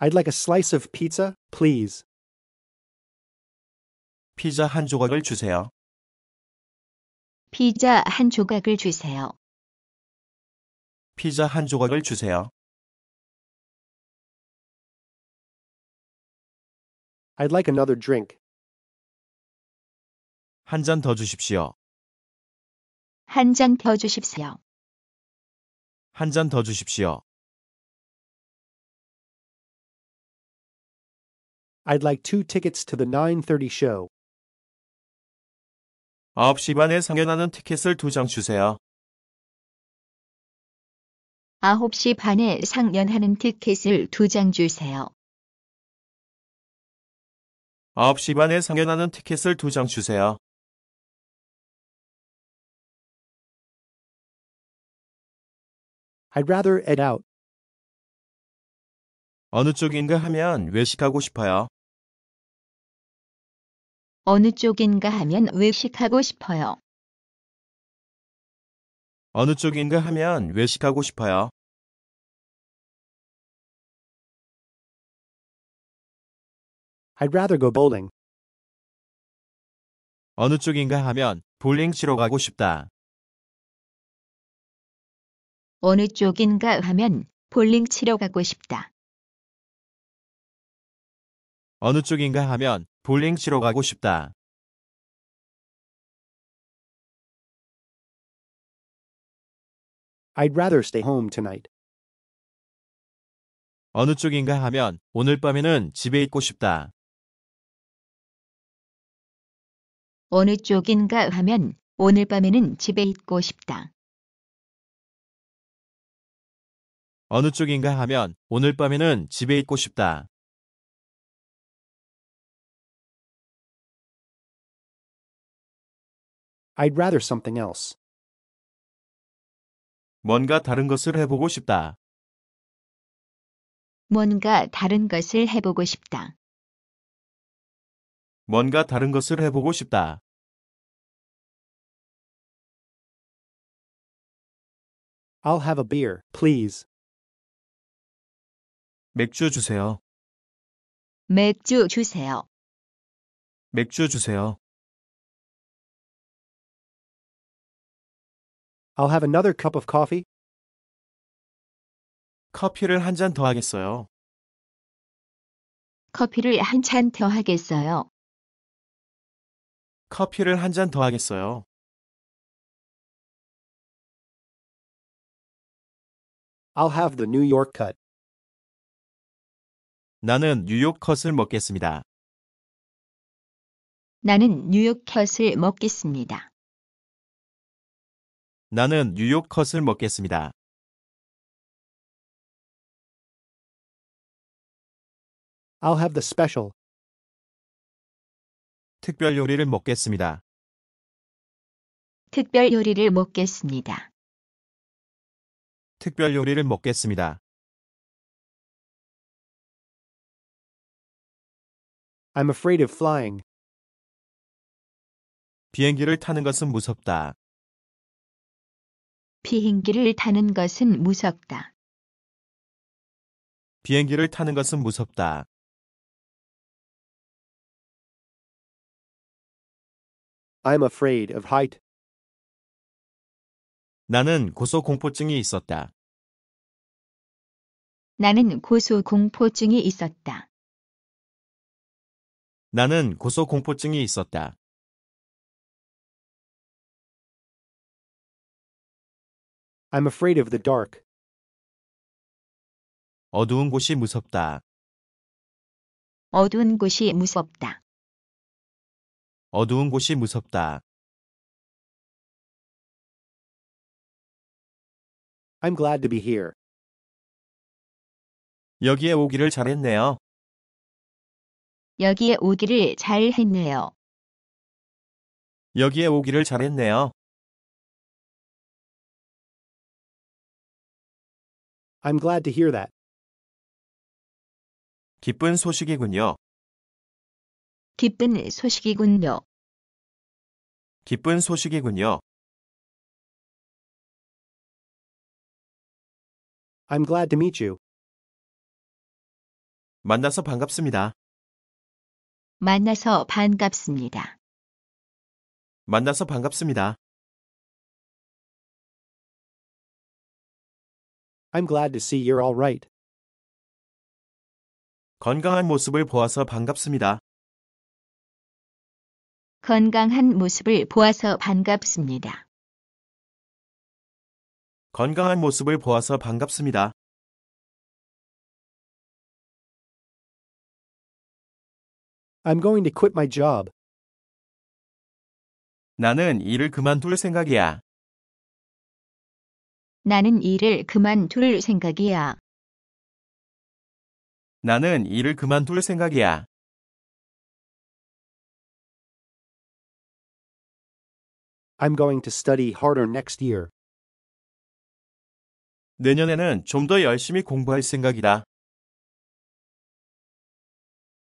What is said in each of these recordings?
I'd like a slice of pizza, please. 피자 한 조각을 주세요. 피자 한 조각을 주세요. 피자 한 조각을 주세요. I'd like another drink. 한 잔 더 주십시오. 한 잔 더 주십시오. 한 잔 더 주십시오. I'd like two tickets to the 9:30 show. 9시 반에 상연하는 티켓을 두 장 주세요. 9시 반에 상연하는 티켓을 두 장 주세요. 9시 반에 상연하는 티켓을 두 장 주세요. I'd rather eat out. 어느 쪽인가 하면 외식하고 싶어요. 어느 쪽인가 하면 외식하고 싶어요. 어느 쪽인가 하면 외식하고 싶어요. I'd rather go bowling. 어느 쪽인가 하면 볼링 치러 가고 싶다. 어느 쪽인가 하면 볼링 치러 가고 싶다. 어느 쪽인가 하면 볼링 치러 가고 싶다. I'd rather stay home tonight. 어느 쪽인가 하면 오늘 밤에는 집에 있고 싶다. 어느 쪽인가 하면 오늘 밤에는 집에 있고 싶다. 어느 쪽인가 하면 오늘 밤에는 집에 있고 싶다. I'd rather something else. 뭔가 다른 것을 해보고 싶다. 뭔가 다른 것을 해보고 싶다. 뭔가 다른 것을 해보고 싶다. I'll have a beer, please. 맥주 주세요. 맥주 주세요. 맥주 주세요. I'll have another cup of coffee. 커피를 한 잔 더 하겠어요. 커피를 한 잔 더 하겠어요. 커피를 한 잔 더 하겠어요. I'll have the New York cut. 나는 뉴욕 컷을 먹겠습니다. 나는 뉴욕 컷을 먹겠습니다. 나는 뉴욕 컷을 먹겠습니다. I'll have the special. 특별 요리를 먹겠습니다. 특별 요리를 먹겠습니다. 특별 요리를 먹겠습니다. I'm afraid of flying. 비행기를 타는 것은 무섭다. 비행기를 타는 것은 무섭다. 비행기를 타는 것은 무섭다. I'm afraid of height. 나는 고소공포증이 있었다. 나는 고소공포증이 있었다. 나는 고소공포증이 있었다. I'm afraid of the dark. 어두운 곳이 무섭다. 어두운 곳이 무섭다. 어두운 곳이 무섭다. I'm glad to be here. 여기에 오기를 잘했네요. 여기에 오기를 잘 했네요. 여기에 오기를 잘했네요. I'm glad to hear that. 기쁜 소식이군요. 기쁜 소식이군요. 기쁜 소식이군요. I'm glad to meet you. 만나서 반갑습니다. 만나서 반갑습니다. 만나서 반갑습니다. I'm glad to see you're all right. 건강한 모습을 보아서 반갑습니다. 건강한 모습을 보아서 반갑습니다. 건강한 모습을 보아서 반갑습니다. I'm going to quit my job. 나는 일을 그만둘 생각이야. 나는 일을 그만둘 생각이야. 나는 일을 그만둘 생각이야. I'm going to study harder next year. 내년에는 좀 더 열심히 공부할 생각이다.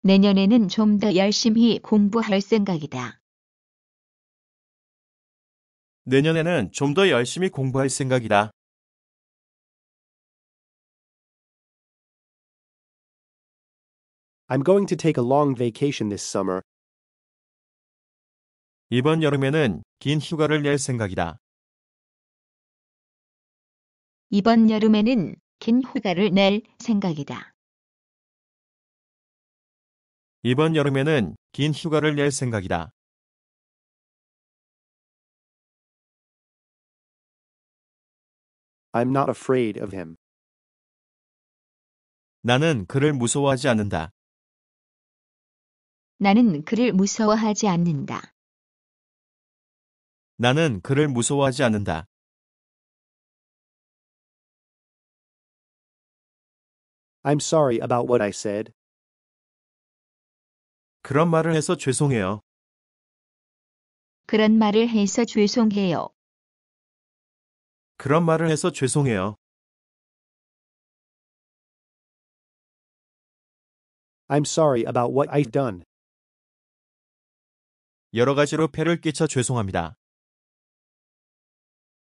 내년에는 좀 더 열심히 공부할 생각이다. 내년에는 좀 더 열심히 공부할 생각이다. I'm going to take a long vacation this summer. 이번 여름에는 긴 휴가를 낼 생각이다. 이번 여름에는 긴 휴가를 낼 생각이다. 이번 여름에는 긴 휴가를 낼 생각이다. I'm not afraid of him. 나는 그를 무서워하지 않는다. 나는 그를 무서워하지 않는다. 나는 그를 무서워하지 않는다. I'm sorry about what I said. 그런 말을 해서 죄송해요. 그런 말을 해서 죄송해요. 그런 말을 해서 죄송해요. I'm sorry about what I've done. 여러 가지로 폐를 끼쳐 죄송합니다.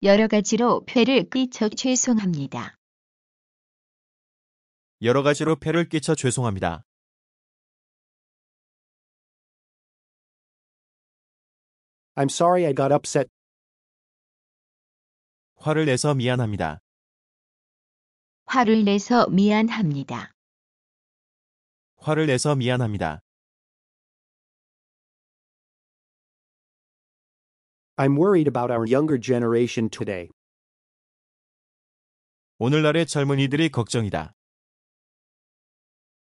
여러 가지로 폐를 끼쳐 죄송합니다. 여러 가지로 폐를 끼쳐 죄송합니다. I'm sorry I got upset. 화를 내서 미안합니다. 화를 내서 미안합니다. 화를 내서 미안합니다. I'm worried about our younger generation today. 오늘날의 젊은이들이 걱정이다.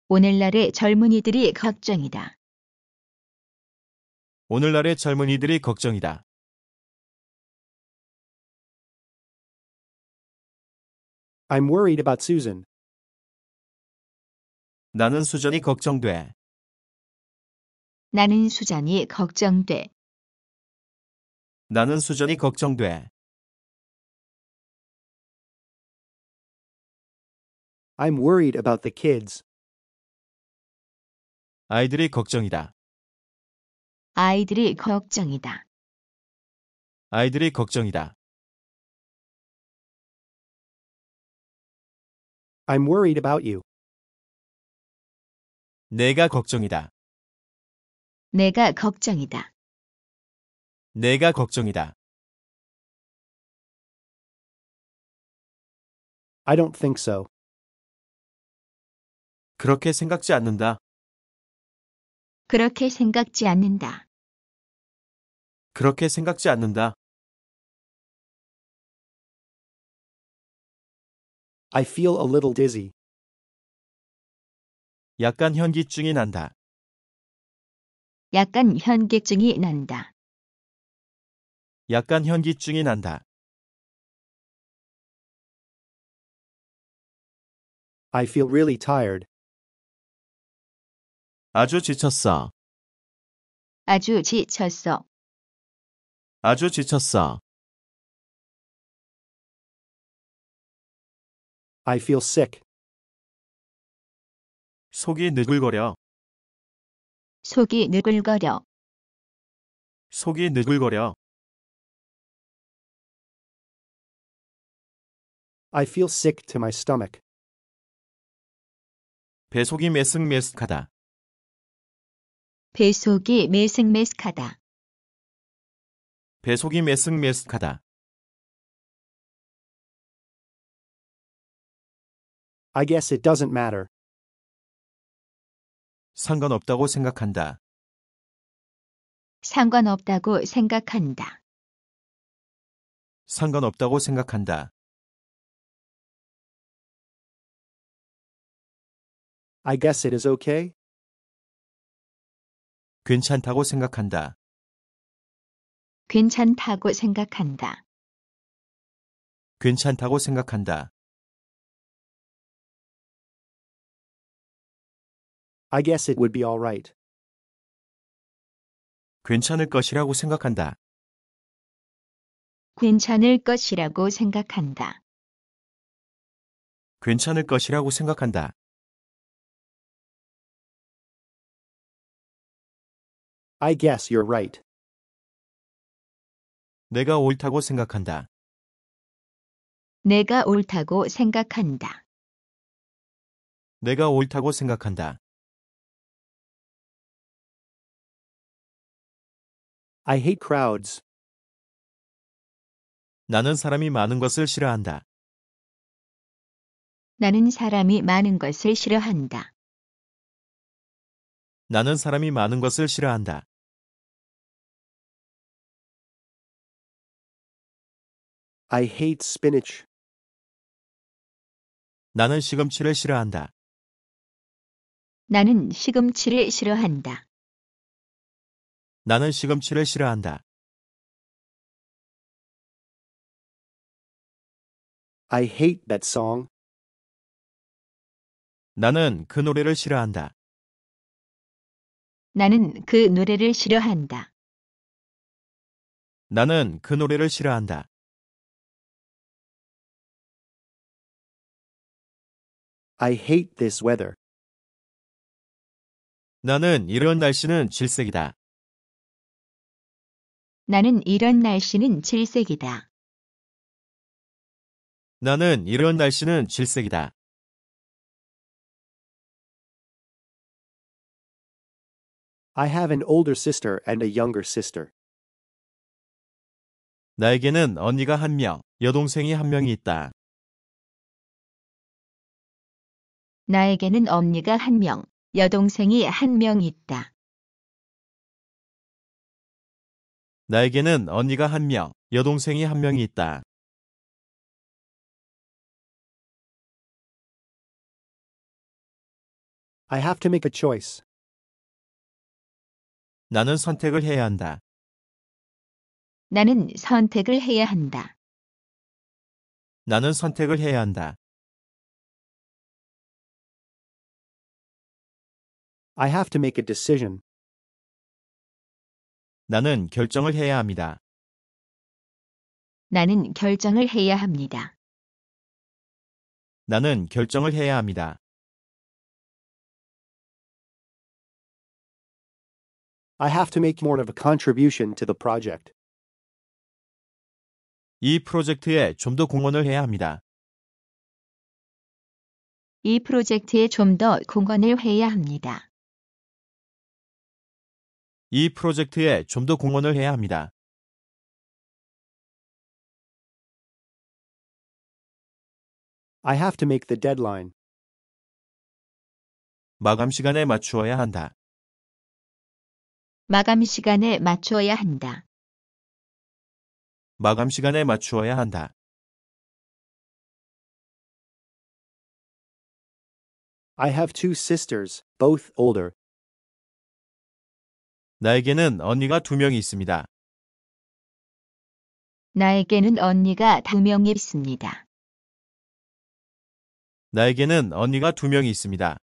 오늘날의 젊은이들이 걱정이다. 오늘날의 젊은이들이 걱정이다. I'm worried about Susan. 나는 수전이 걱정돼. 나는 수잔이 걱정돼. 나는 수전이 걱정돼. I'm worried about the kids. 아이들이 걱정이다. 아이들이 걱정이다. 아이들이 걱정이다. I'm worried about you. 내가 걱정이다. 내가 걱정이다. 내가 걱정이다. I don't think so. 그렇게 생각지 않는다. 그렇게 생각지 않는다. 그렇게 생각지 않는다. I feel a little dizzy. 약간 현기증이 난다. 약간 현기증이 난다. 약간 현기증이 난다. I feel really tired. 아주 지쳤어. 아주 지쳤어. 아주 지쳤어. I feel sick. 속이 느글거려. 속이 느글거려. 속이 느글거려. I feel sick to my stomach. 배속이 메승메스하다. 배속이 메승메스하다. 배속이 메승메스하다. I guess it doesn't matter. 상관없다고 생각한다. 상관없다고 생각한다. 상관없다고 생각한다. I guess it is okay. 괜찮다고 생각한다. 괜찮다고 생각한다. 괜찮다고 생각한다. I guess it would be all right. 괜찮을 것이라고 생각한다. 괜찮을 것이라고 생각한다. 괜찮을 것이라고 생각한다. I guess you're right. 내가 옳다고 생각한다. 내가 옳다고 생각한다. 내가 옳다고 생각한다. I hate crowds. 나는 사람이 많은 것을 싫어한다. 나는 사람이 많은 것을 싫어한다. 나는 사람이 많은 것을 싫어한다. I hate spinach. 나는 시금치를 싫어한다. 나는 시금치를 싫어한다. 나는 시금치를 싫어한다. I hate that song. 나는 그 노래를 싫어한다. 나는 그 노래를 싫어한다. 나는 그 노래를 싫어한다. I hate this weather. 나는 이런 날씨는 질색이다. 나는 이런 날씨는 질색이다. 나는 이런 날씨는 질색이다. I have an older sister and a younger sister. 나에게는 언니가 한 명, 여동생이 한 명이 있다. 나에게는 언니가 한 명, 여동생이 한 명 있다. 나에게는 언니가 한 명, 여동생이 한 명이 있다. I have to make a choice. 나는 선택을 해야 한다. 나는 선택을 해야 한다. 나는 선택을 해야 한다. I have to make a decision. 나는 결정을 해야 합니다. 나는 결정을 해야 합니다. 나는 결정을 해야 합니다. I have to make more of a contribution to the project. 이 프로젝트에 좀 더 공헌을 해야 합니다. 이 프로젝트에 좀 더 공헌을 해야 합니다. 이 프로젝트에 좀 더 공헌을 해야 합니다. I have to make the deadline. 마감 시간에 맞추어야 한다. 마감 시간에 맞추어야 한다. 마감 시간에 맞추어야 한다. I have two sisters, both older. 나에게는 언니가 두 명이 있습니다. 나에게는 언니가 두 명이 있습니다. 나에게는 언니가 두 명이 있습니다.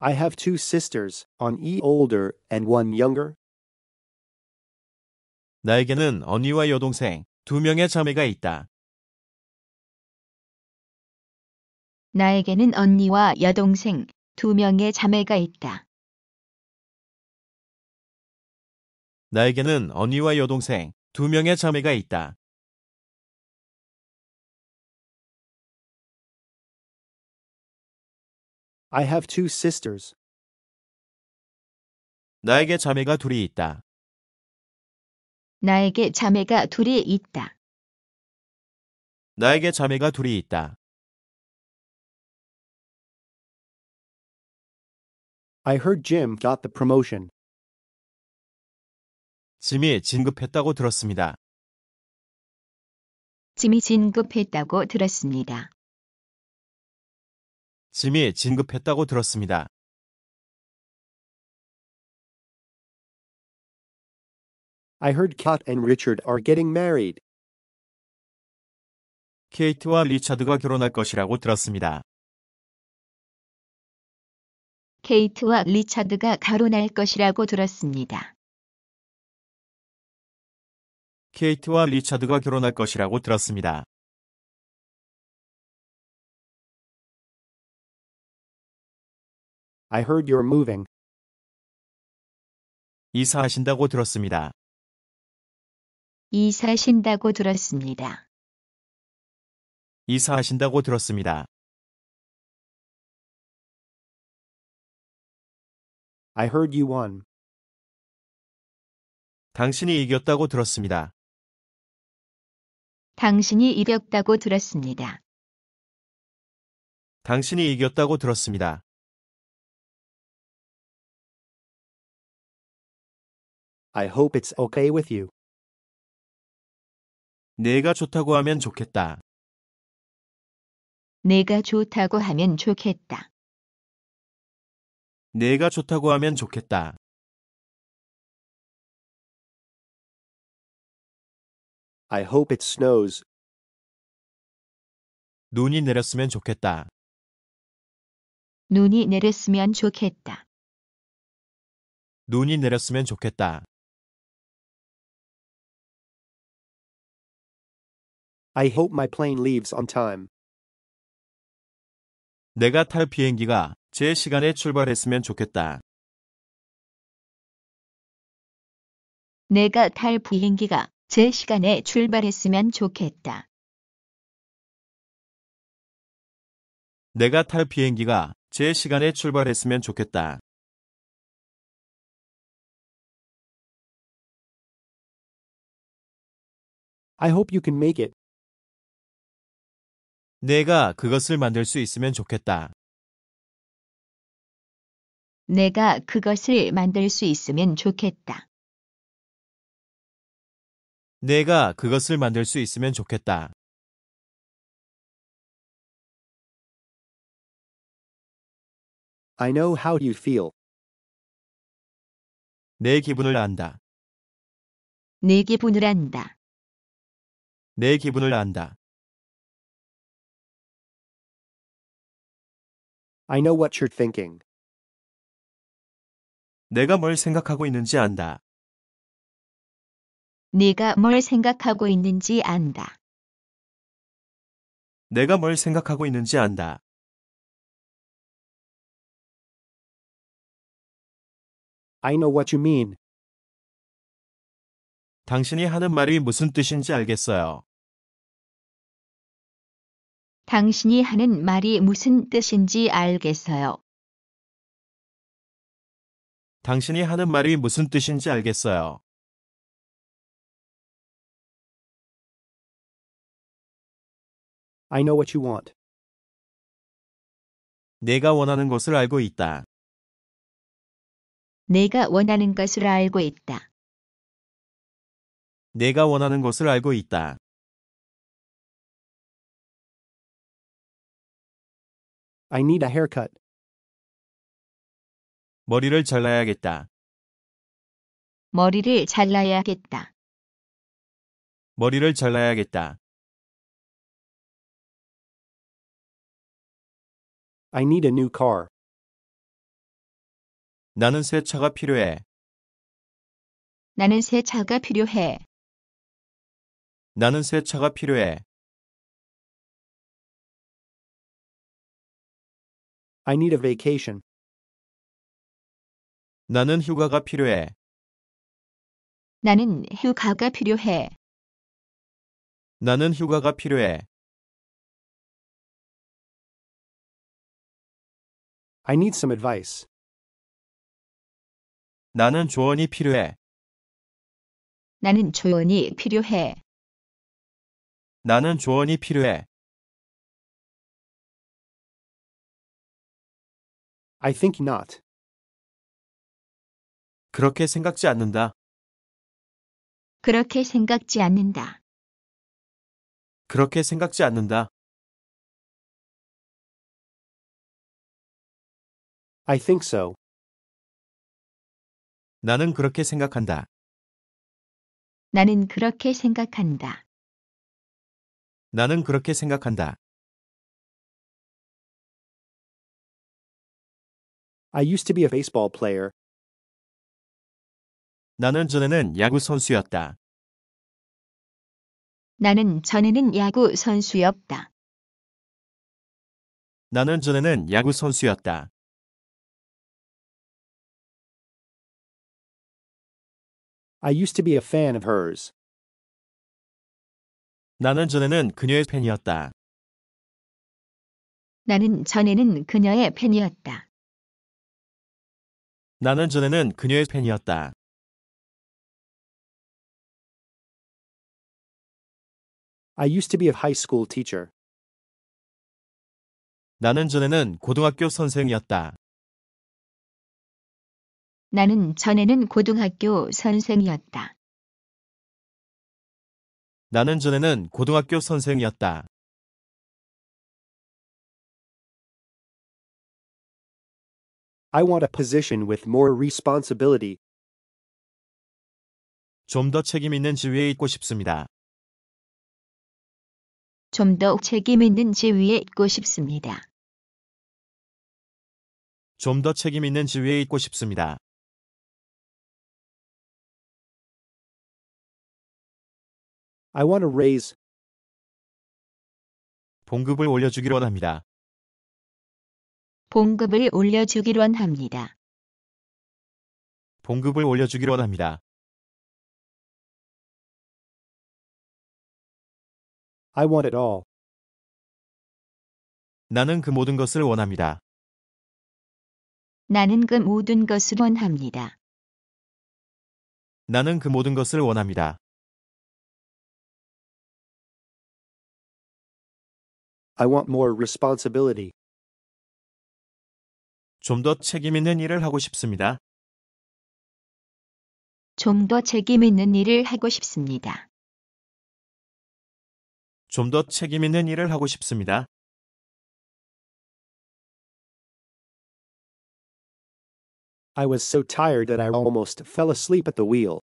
I have two sisters, one e older and one younger. 나에게는 언니와 여동생 두 명의 자매가 있다. 나에게는 언니와 여동생 두 명의 자매가 있다. 나에게는 언니와 여동생 두 명의 자매가 있다. 나에게 자매가 둘이 있다. 나에게 자매가 둘이 있다. 나에게 자매가 둘이 있다. I heard Jim got the promotion. 짐이 진급했다고 들었습니다. 짐이 진급했다고 들었습니다. 짐이 진급했다고 들었습니다. I heard Kat and Richard are getting married. 케이트와 리차드가 결혼할 것이라고 들었습니다. 케이트와 리차드가 결혼할 것이라고 들었습니다. 케이트와 리차드가 결혼할 것이라고 들었습니다. I heard you're moving. 이사하신다고 들었습니다. 이사신다고 들었습니다. 이사하신다고 들었습니다. I heard you won. 당신이 이겼다고 들었습니다. 당신이 이겼다고 들었습니다. 당신이 이겼다고 들었습니다. I hope it's okay with you. 내가 좋다고 하면 좋겠다. 내가 좋다고 하면 좋겠다. 내가 좋다고 하면 좋겠다. I hope it snows. 눈이 내렸으면 좋겠다. 눈이 내렸으면 좋겠다. 눈이 내렸으면 좋겠다. I hope my plane leaves on time. 내가 탈 비행기가 제 시간에 출발했으면 좋겠다. 내가 탈 비행기가 제 시간에 출발했으면 좋겠다. 내가 탈 비행기가 제 시간에 출발했으면 좋겠다. I hope you can make it. 내가 그것을 만들 수 있으면 좋겠다. 내가 그것을 만들 수 있으면 좋겠다. 내가 그것을 만들 수 있으면 좋겠다. I know how you feel. 내 기분을 안다. 내 기분을 안다. 내 기분을 안다. I know what you're thinking. 내가 뭘 생각하고 있는지 안다. 네가 뭘 생각하고 있는지 안다. 내가 뭘 생각하고 있는지 안다. I know what you mean. 당신이 하는 말이 무슨 뜻인지 알겠어요. 당신이 하는 말이 무슨 뜻인지 알겠어요. 당신이 하는 말이 무슨 뜻인지 알겠어요. I know what you want. 내가 원하는 것을 알고 있다. 내가 원하는 것을 알고 있다. 내가 원하는 것을 알고 있다. I need a haircut. 머리를 잘라야겠다. 머리를 잘라야겠다. 머리를 잘라야겠다. I need a new car. 나는 새 차가 필요해. 나는 새 차가 필요해. 나는 새 차가 필요해. I need a vacation. 나는 휴가가 필요해. 나는 휴가가 필요해. 나는 휴가가 필요해. I need some advice. 나는 조언이 필요해. 나는 조언이 필요해. 나는 조언이 필요해. I think not. 그렇게 생각지 않는다. 그렇게 생각지 않는다. 그렇게 생각지 않는다. I think so. 나는 그렇게 생각한다. 나는 그렇게 생각한다. 나는 그렇게 생각한다. I used to be a baseball player. 나는 전에는 야구 선수였다. 나는 전에는 야구 선수였다. 나는 전에는 야구 선수였다. I used to be a fan of hers. 나는 전에는 그녀의 팬이었다. 나는 전에는 그녀의 팬이었다. 나는 전에는 그녀의 팬이었다. I used to be a high school teacher. 나는 전에는 고등학교 선생이었다. 나는 전에는 고등학교 선생이었다. 나는 전에는 고등학교 선생이었다. I want a position with more responsibility. 좀 더 책임 있는 지위에 있고 싶습니다. 좀 더 책임 있는 지위에 있고 싶습니다. 좀 더 책임 있는 지위에 있고 싶습니다. I want to raise. 봉급을 올려주길 원합니다. 봉급을 올려주길 원합니다. 봉급을 올려주길 원합니다. I want it all. 나는 그 모든 것을 원합니다. 나는 그 모든 것을 원합니다. 나는 그 모든 것을 원합니다. I want more responsibility. 좀 더 책임 있는 일을 하고 싶습니다. 좀 더 책임 있는 일을 하고 싶습니다. 좀 더 책임 있는 일을 하고 싶습니다. I was so tired that I almost fell asleep at the wheel.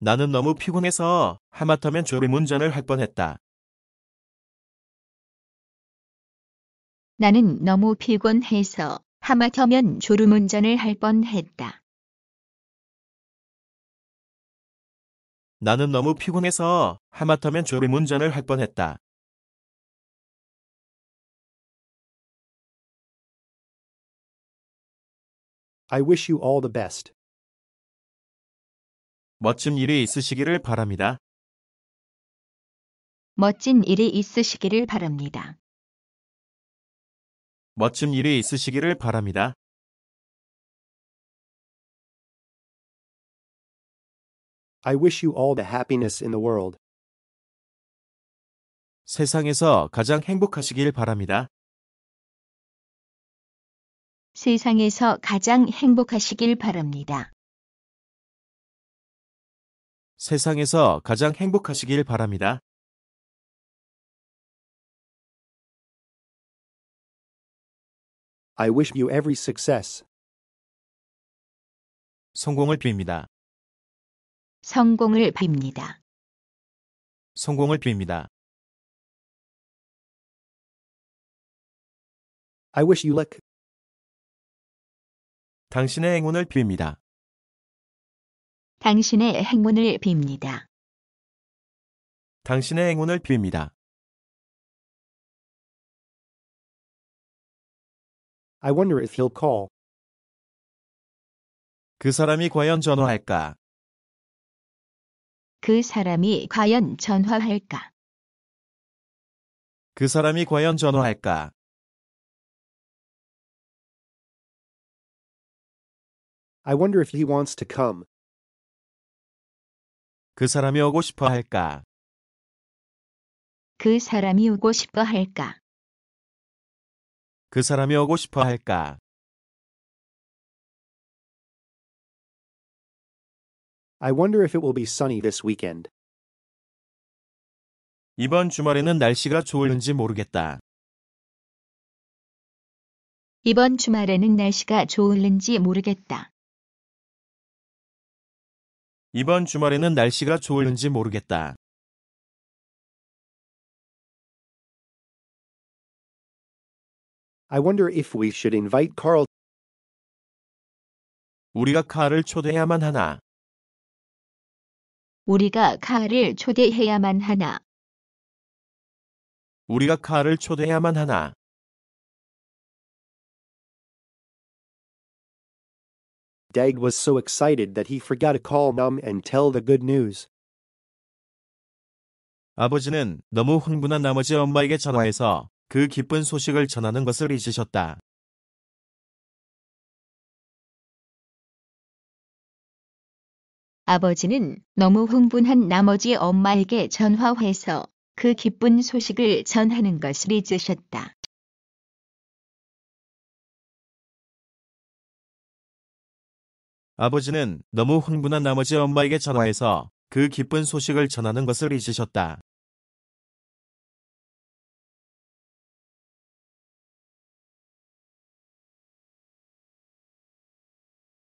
나는 너무 피곤해서 하마터면 졸음운전을 할 뻔했다. 나는 너무 피곤해서 하마터면 졸음운전을 할 뻔했다. 나는 너무 피곤해서 하마터면 졸음운전을 할 뻔했다. I wish you all the best. 멋진 일이 있으시기를 바랍니다. 멋진 일이 있으시기를 바랍니다. 멋진 일이 있으시기를 바랍니다. I wish you all the happiness in the world. 세상에서 가장 행복하시길 바랍니다. 세상에서 가장 행복하시길 바랍니다. 세상에서 가장 행복하시길 바랍니다. I wish you every success. 성공을 빕니다. 성공을 빕니다. 성공을 빕니다. I wish you luck. 당신의 행운을 빕니다. 당신의 행운을 빕니다. 당신의 행운을 빕니다. I wonder if he'll call. 그 사람이 과연 전화할까? 그 사람이 과연 전화할까? 그 사람이 과연 전화할까? 그 사람이 오고 싶어 할까? 그 사람이 오고 싶어 할까? 그 사람이 오고 싶어 할까? I wonder if it will be sunny this weekend. 이번 주말에는 날씨가 좋을는지 모르겠다. 이번 주말에는 날씨가 좋을는지 모르겠다. 이번 주말에는 날씨가 좋을는지 모르겠다. I wonder if we should invite Carl. 우리가 카를 초대해야만 하나? 우리가 카를 초대해야만 하나? 우리가 카를 초대해야만 하나? Dag was so excited that he forgot to call mom and tell the good news. 아버지는 너무 흥분한 나머지 엄마에게 전화해서 그 기쁜 소식을 전하는 것을 잊으셨다. 아버지는 너무 흥분한 나머지 엄마에게 전화해서 그 기쁜 소식을 전하는 것을 잊으셨다. 아버지는 너무 흥분한 나머지 엄마에게 전화해서 그 기쁜 소식을 전하는 것을 잊으셨다.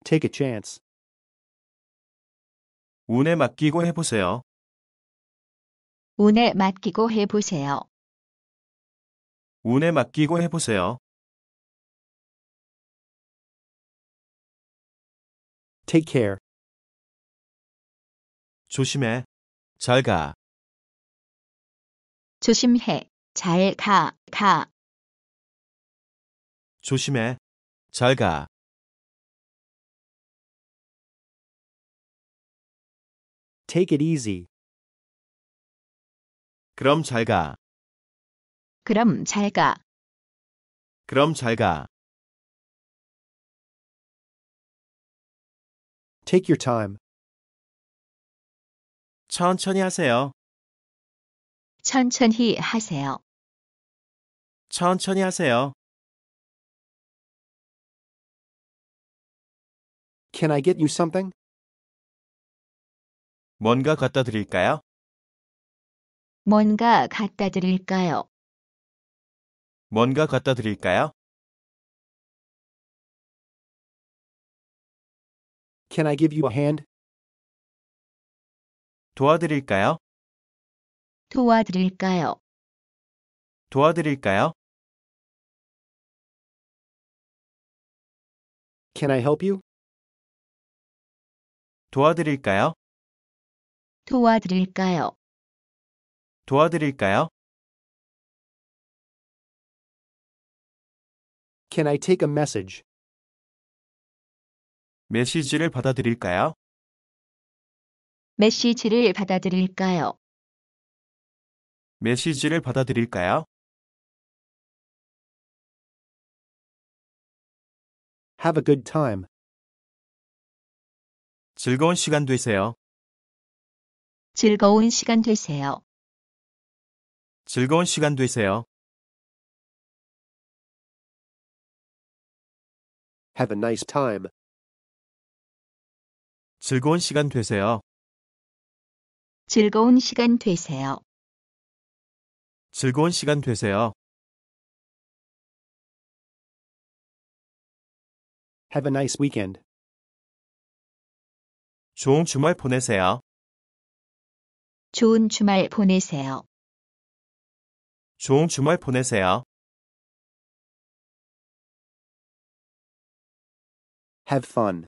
Take a chance. 운에 맡기고 해보세요. 운에 맡기고 해보세요. 운에 맡기고 해보세요. Take care. 조심해. 잘 가. 조심해. 잘 가, 가. 조심해. 잘 가. Take it easy. 그럼 잘 가. 그럼 잘 가. 그럼 잘 가. Take your time. 천천히 하세요. 천천히 하세요. 천천히 하세요. Can I get you something? 뭔가 갖다 드릴까요? 뭔가 갖다 드릴까요? 뭔가 갖다 드릴까요? Can I give you a hand? 도와드릴까요? 도와드릴까요? 도와드릴까요? Can I help you? 도와드릴까요? 도와드릴까요? 도와드릴까요? Can I take a message? 메시지를 받아드릴까요? 메시지를 받아드릴까요? 메시지를 받아드릴까요? Have a good time. 즐거운 시간 되세요. 즐거운 시간 되세요. 즐거운 시간 되세요. Have a nice time. 즐거운 시간 되세요. 즐거운 시간 되세요. 즐거운 시간 되세요. Have a nice weekend. 좋은 주말 보내세요. 좋은 주말 보내세요. 좋은 주말 보내세요. Have fun.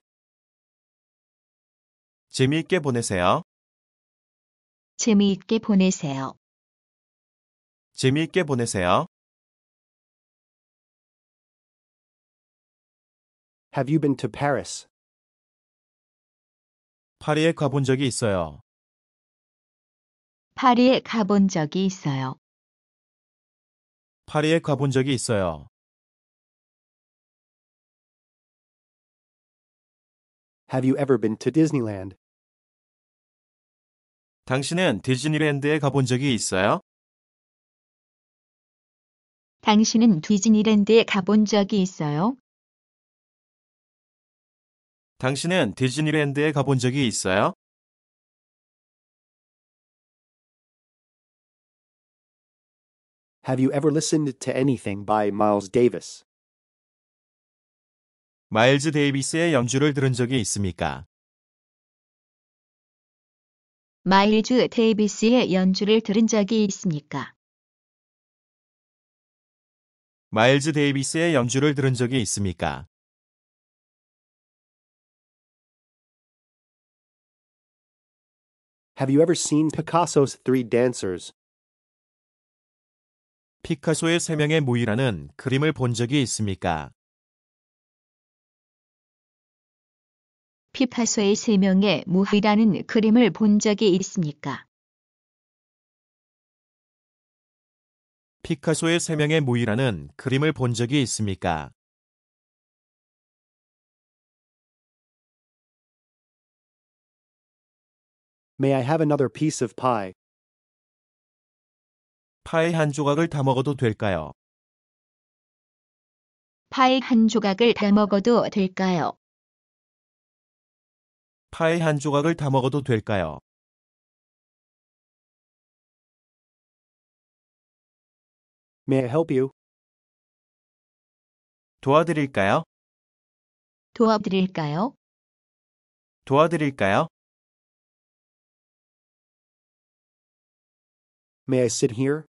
재미있게 보내세요. 재미있게 보내세요. 재미있게 보내세요. Have you been to Paris? 파리에 가본 적이 있어요. 파리에 가본 적이 있어요. 파리에 가본 적이 있어요. Have you ever been to Disneyland? 당신은 디즈니랜드에 가본 적이 있어요? 당신은 디즈니랜드에 가본 적이 있어요? 당신은 디즈니랜드에 가본 적이 있어요? Have you ever listened to anything by Miles Davis? 마일즈 데이비스의 연주를 들은 적이 있습니까? 마일즈 데이비스의 연주를 들은 적이 있습니까? 마일즈 데이비스의 연주를 들은 적이 있습니까? Have you ever seen Picasso's Three Dancers? 피카소의 세 명의 무이라는 그림을 본 적이 있습니까? 피파소의 세 명의 무희라는 그림을 본 적이 있습니까? 피카소의 세 명의 무이라는 그림을 본 적이 있습니까? May I have another piece of pie? 파의 한 조각을 다 먹어도 될까요? 파이 한 조각을 다 먹어도 될까요? 파의 한 조각을 다 먹어도 될까요? May I help you? 도와드릴까요? 도와드릴까요? 도와드릴까요? May I sit here?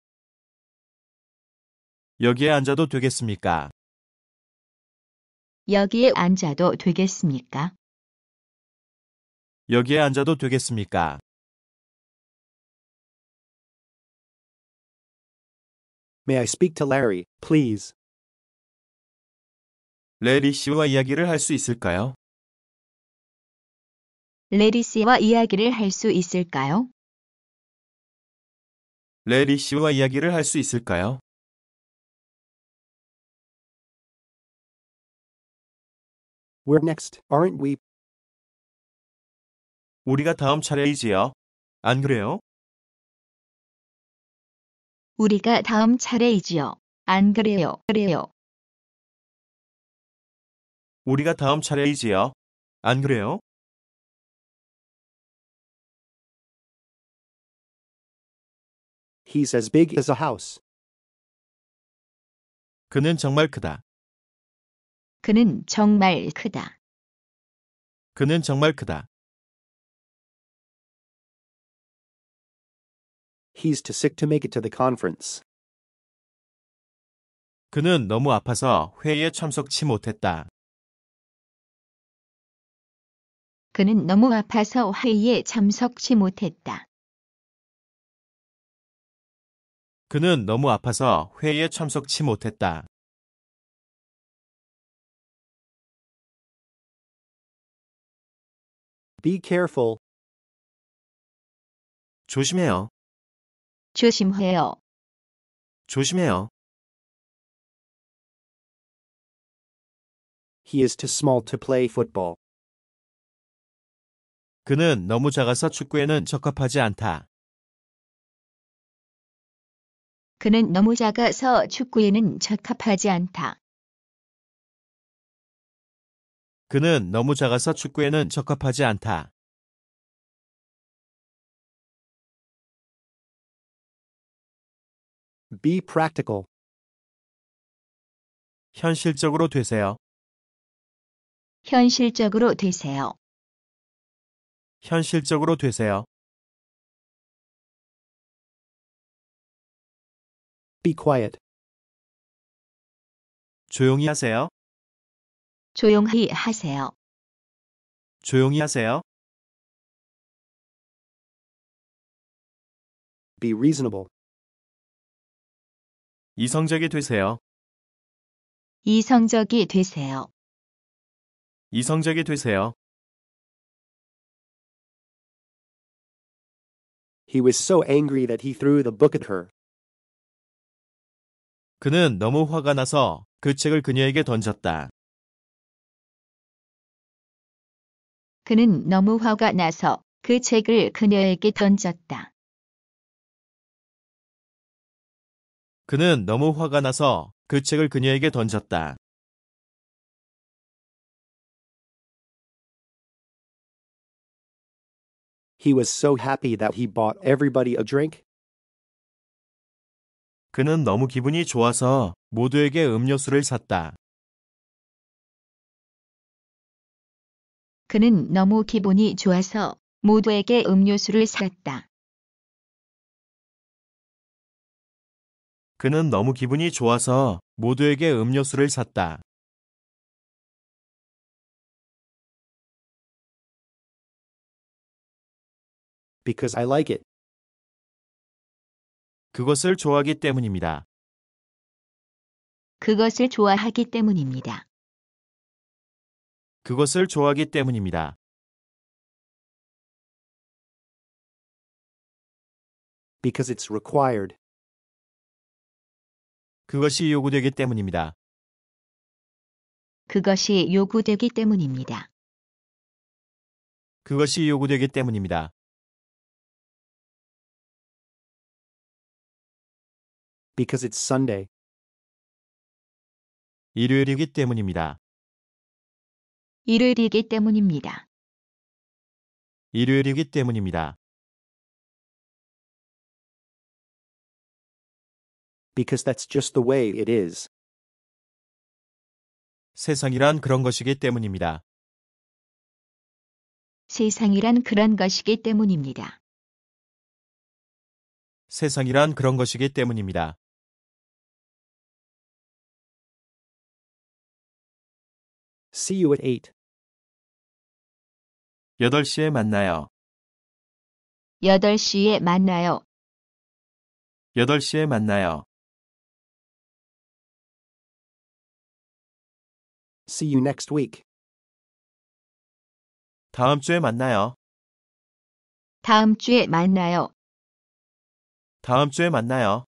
여기에 앉아도 되겠습니까? 여기에 앉아도 되겠습니까? 여기에 앉아도 되겠습니까? May I speak to Larry, please? 레리 씨와 이야기를 할 수 있을까요? 레리 씨와 이야기를 할 수 있을까요? 레리 씨와 이야기를 할 수 있을까요? We're next, aren't we? 우리가 다음 차례이지요. 안 그래요? 우리가 다음 차례이지요. 안 그래요? 그래요. 우리가 다음 차례이지요. 안 그래요? He's as big as a house. 그는 정말 크다. 그는 정말 크다. 그는 정말 크다. He's too sick to make it to the conference. 그는 너무 아파서 회의에 참석치 못했다. 그는 너무 아파서 회의에 참석치 못했다. 그는 너무 아파서 회의에 참석치 못했다. Be careful. 조심해요. 조심해요. 조심해요. He is too small to play football. 그는 너무 작아서 축구에는 적합하지 않다. 그는 너무 작아서 축구에는 적합하지 않다. 그는 너무 작아서 축구에는 적합하지 않다. Be practical. 현실적으로 되세요. 현실적으로 되세요. 현실적으로 되세요. Be quiet. 조용히 하세요. 조용히 하세요. 조용히 하세요. Be reasonable. 이성적이 되세요. 이성적이 되세요. 이성적이 되세요. He was so angry that he threw the book at her. 그는 너무 화가 나서 그 책을 그녀에게 던졌다. 그는 너무 화가 나서 그 책을 그녀에게 던졌다. 그는 너무 화가 나서 그 책을 그녀에게 던졌다. 그는 너무 기분이 좋아서 모두에게 음료수를 샀다. 그는 너무 기분이 좋아서 모두에게 음료수를 샀다. 그는 너무 기분이 좋아서 모두에게 음료수를 샀다. 그것을 좋아하기 때문입니다. 그것을 좋아하기 때문입니다. 그것을 좋아하기 때문입니다. 그것이 요구되기 때문입니다. 그것이 요구되기 때문입니다. 그것이 요구되기 때문입니다. because it's Sunday. 일요일이기 때문입니다. 일요일이기 때문입니다. 일요일이기 때문입니다. Because that's just the way it is. 세상이란 그런 것이기 때문입니다. 세상이란 그런 것이기 때문입니다. 세상이란 그런 것이기 때문입니다. See you at 8. 8시에 만나요. 8시에 만나요. 8시에 만나요. See you next week. 다음 주에 만나요. 다음 주에 만나요. 다음 주에 만나요.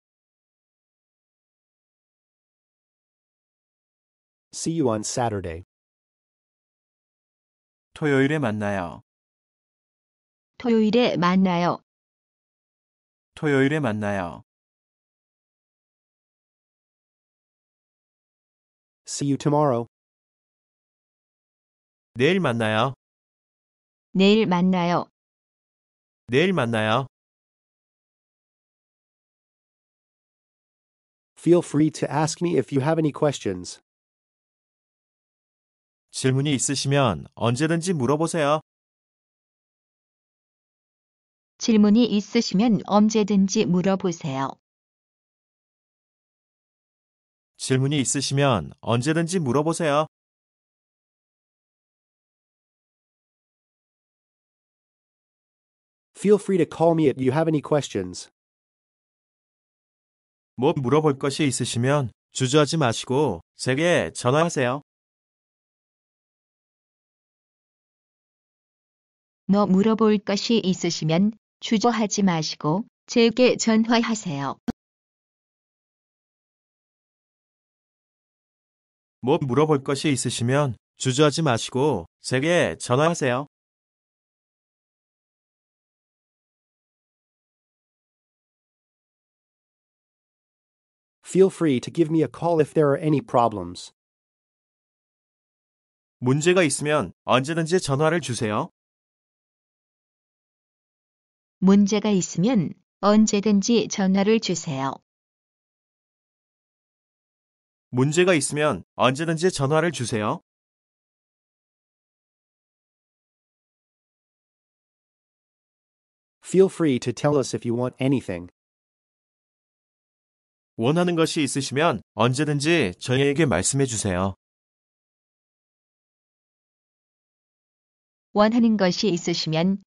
See you on Saturday. 토요일에 만나요. 토요일에 만나요. 토요일에 만나요. See you tomorrow. 내일 만나요. 내일 만나요. 내일 만나요. Feel free to ask me if you have any questions. 질문이 있으시면 언제든지 물어보세요. 질문이 있으시면 언제든지 물어보세요. 질문이 있으시면 언제든지 물어보세요. 뭐 물어볼 것이 있으시면 주저하지 마시고 제게 전화하세요. 너 물어볼 것이 있으시면 주저하지 마시고 제게 전화하세요. 뭐 물어볼 것이 있으시면 주저하지 마시고 제게 전화하세요. 문제가 있으면 언제든지 전화를 주세요. 문제가 있으면 언제든지 전화를 주세요. 문제가 있으면 언제든지 전화를 주세요. 원하는 것이 있으시면 언제든지 저희에게 말씀해 주세요. 원하는 것이 있으시면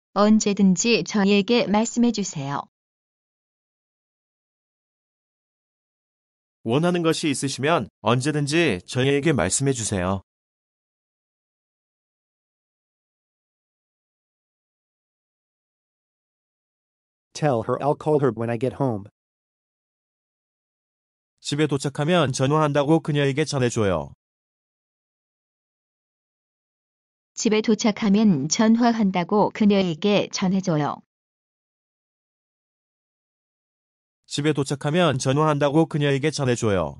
언제든지 저희에게 말씀해 주세요. Tell her I'll call her when I get home. 집에 도착하면 전화한다고 그녀에게 전해줘요. 집에 도착하면 전화한다고 그녀에게 전해줘요. 집에 도착하면 전화한다고 그녀에게 전해줘요.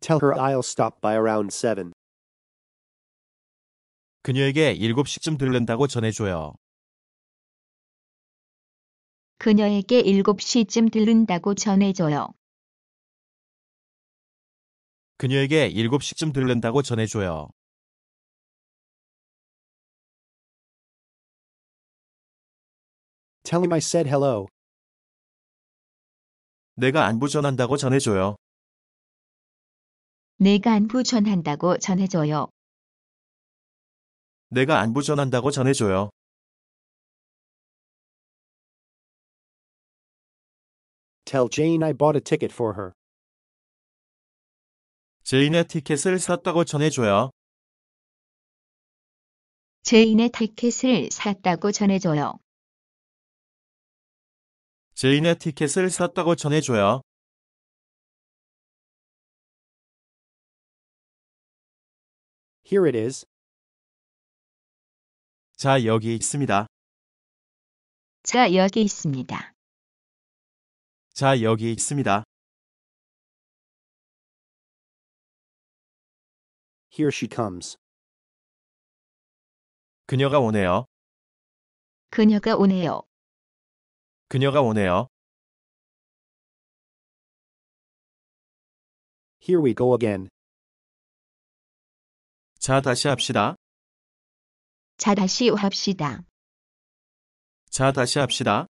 Tell her I'll stop by around 7. 그녀에게 7시쯤 들른다고 전해줘요. 그녀에게 7시쯤 들른다고 전해줘요. 그녀에게 7시쯤 들른다고 전해줘요. Tell him I said hello. 내가 안부 전한다고 전해줘요. 내가 안부 전한다고 전해줘요. 내가 안부 전한다고 전해줘요. Tell Jane I bought a ticket for her. 제인의 티켓을 샀다고 전해줘요. 제인의 티켓을 샀다고 전해줘요. 제인의 티켓을 샀다고 전해줘요. Here it is. 자, 여기 있습니다. 자, 여기 있습니다. 자, 여기 있습니다. Here she comes. 그녀가 오네요. 그녀가 오네요. 그녀가 오네요. Here we go again. 자, 다시 합시다. 자, 다시 합시다. 자, 다시 합시다.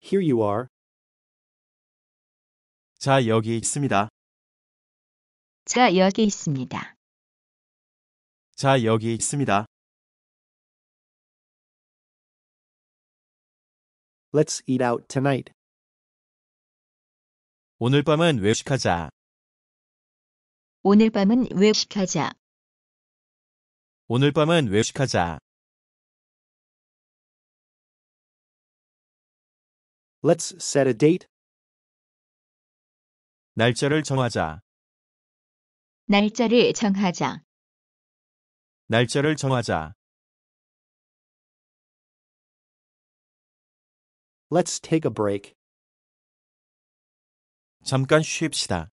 Here you are. 자, 여기 있습니다. 자, 여기 있습니다. 자, 여기 있습니다. Let's eat out tonight. 오늘 밤은 외식하자. 오늘 밤은 외식하자. 오늘 밤은 외식하자. Let's set a date. 날짜를 정하자. 날짜를 정하자. 날짜를 정하자. Let's take a break. 잠깐 쉽시다.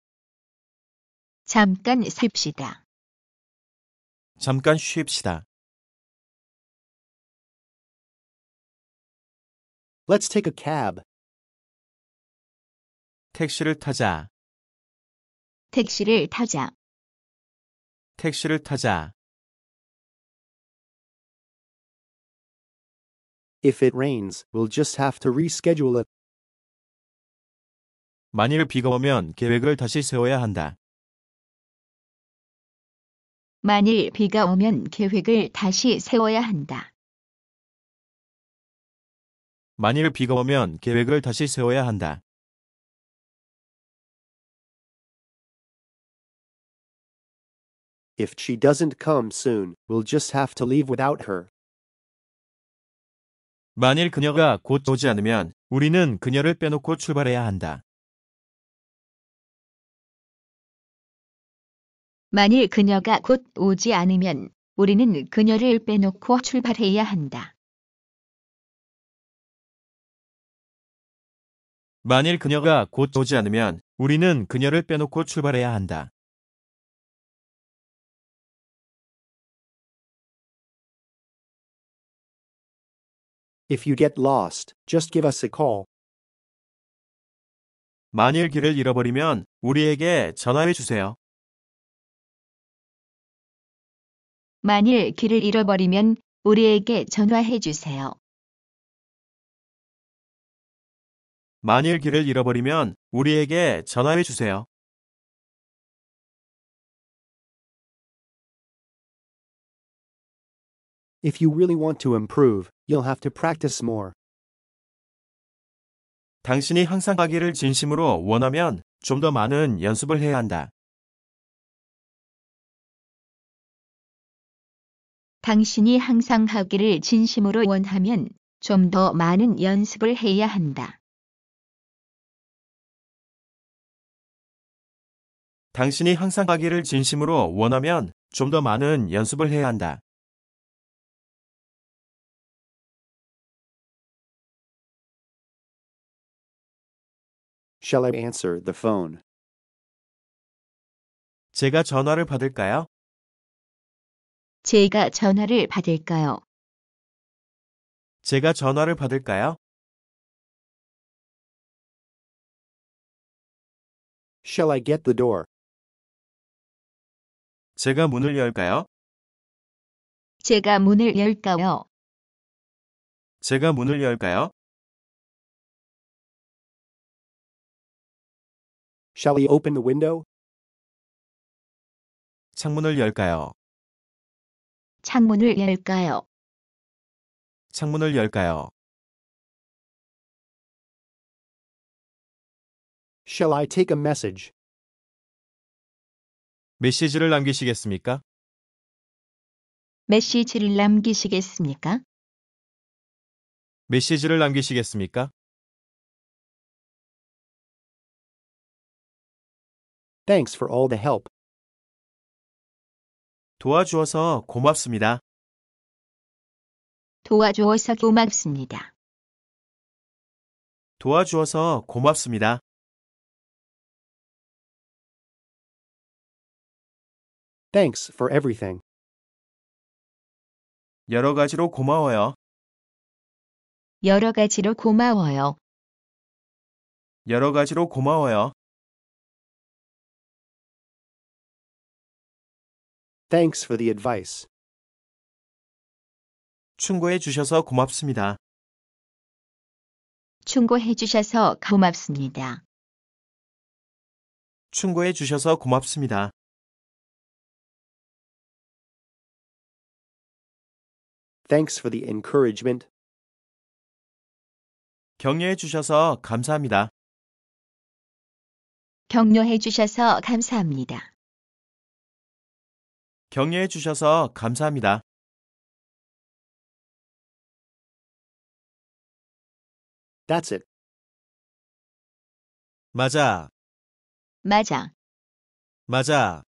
잠깐 쉽시다. 잠깐 쉽시다. Let's take a cab. 택시를 타자. 택시를 타자. 택시를 타자. If it rains, we'll just have to reschedule it. 만일 비가 오면 계획을 다시 세워야 한다. 만일 비가 오면 계획을 다시 세워야 한다. 만일 비가 오면 계획을 다시 세워야 한다. If she doesn't come soon, we'll just have to leave without her. 만일 그녀가 곧 오지 않으면 우리는 그녀를 빼놓고 출발해야 한다. 만일 그녀가 곧 오지 않으면 우리는 그녀를 빼놓고 출발해야 한다. 만일 그녀가 곧 오지 않으면 우리는 그녀를 빼놓고 출발해야 한다. If you get lost, just give us a call. 만일 길을 잃어버리면 우리에게 전화해 주세요. 만일 길을 잃어버리면 우리에게 전화해 주세요. 만일 길을 잃어버리면 우리에게 전화해 주세요. If you really want to improve, You'll have to practice more. 당신이 항상 하기를 진심으로 원하면 좀 더 많은 연습을 해야 한다. 당신이 항상 하기를 진심으로 원하면 좀 더 많은 연습을 해야 한다. 당신이 항상 하기를 진심으로 원하면 좀 더 많은 연습을 해야 한다. Shall I answer the phone? 제가 전화를 받을까요? 제가 전화를 받을까요? 제가 전화를 받을까요? Shall I get the door? 제가 문을 열까요? 제가 문을 열까요? 제가 문을 열까요? Shall we open the window? 창문을 열까요? 창문을 열까요? 창문을 열까요? Shall I take a message? 메시지를 남기시겠습니까? 메시지를 남기시겠습니까? 메시지를 남기시겠습니까? Thanks for all the help. 도와주어서 고맙습니다. 도와주어서 고맙습니다. 도와주어서 고맙습니다. Thanks for everything. 여러 가지로 고마워요. 여러 가지로 고마워요. 여러 가지로 고마워요. Thanks for the advice. 충고해 주셔서 고맙습니다. 충고해 주셔서 고맙습니다. 충고해 주셔서 고맙습니다. Thanks for the encouragement. 격려해 주셔서 감사합니다. 격려해 주셔서 감사합니다. 격려해 주셔서 감사합니다. That's it. 맞아. 맞아. 맞아.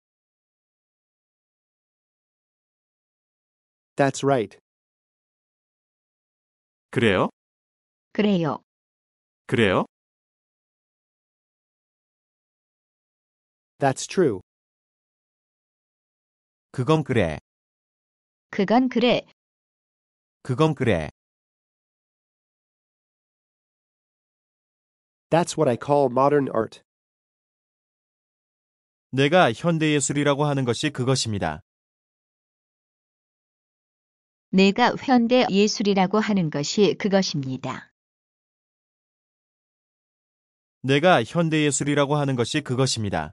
That's right. 그래요? 그래요. 그래요? That's true. 그건 그래. 그건 그래. 그건 그래. That's what I call modern art. 내가 현대 예술이라고 하는 것이 그것입니다. 내가 현대 예술이라고 하는 것이 그것입니다. 내가 현대 예술이라고 하는 것이 그것입니다.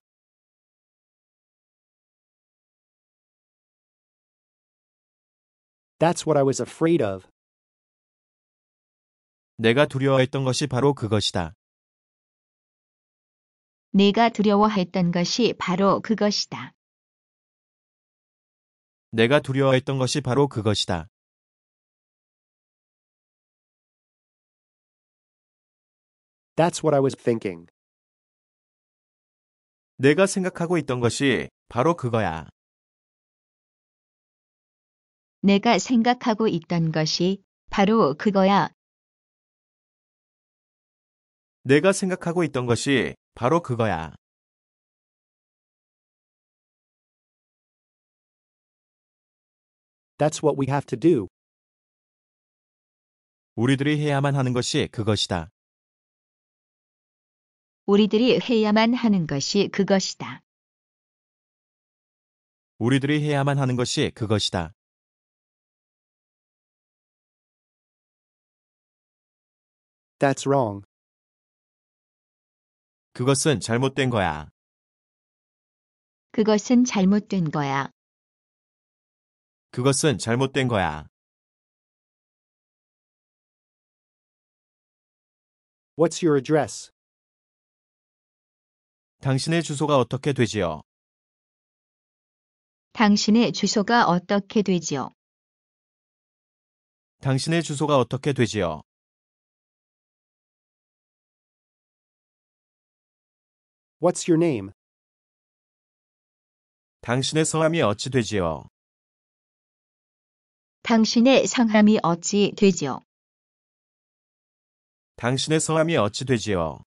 That's what I was afraid of. 내가 두려워했던 것이 바로 그것이다. 내가 두려워했던 것이 바로 그것이다. 내가 두려워했던 것이 바로 그것이다. That's what I was thinking. 내가 생각하고 있던 것이 바로 그거야. 내가 생각하고 있던 것이 바로 그거야. 내가 생각하고 있던 것이 바로 그거야. That's what we have to do. 우리들이 해야만 하는 것이 그것이다. 우리들이 해야만 하는 것이 그것이다. 우리들이 해야만 하는 것이 그것이다. That's wrong. 그것은 잘못된 거야. 그것은 잘못된 거야. 그것은 잘못된 거야. What's your address? 당신의 주소가 어떻게 되지요? 당신의 주소가 어떻게 되지요? 당신의 주소가 어떻게 되지요? What's your name? 당신의 성함이 어찌 되지요? 당신의 성함이 어찌 되지요? 당신의 성함이 어찌 되지요?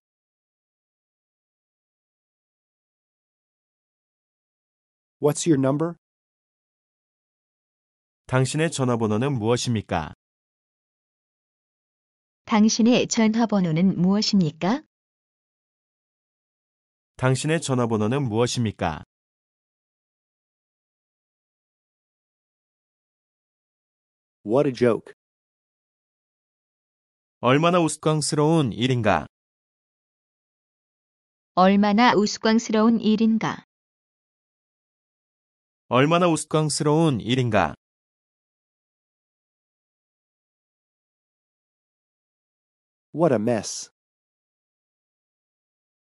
What's your number? 당신의 전화번호는 무엇입니까? 당신의 전화번호는 무엇입니까? 당신의 전화번호는 무엇입니까? What a joke. 얼마나 우스꽝스러운 일인가? 얼마나 우스꽝스러운 일인가? 얼마나 우스꽝스러운 일인가? What a mess.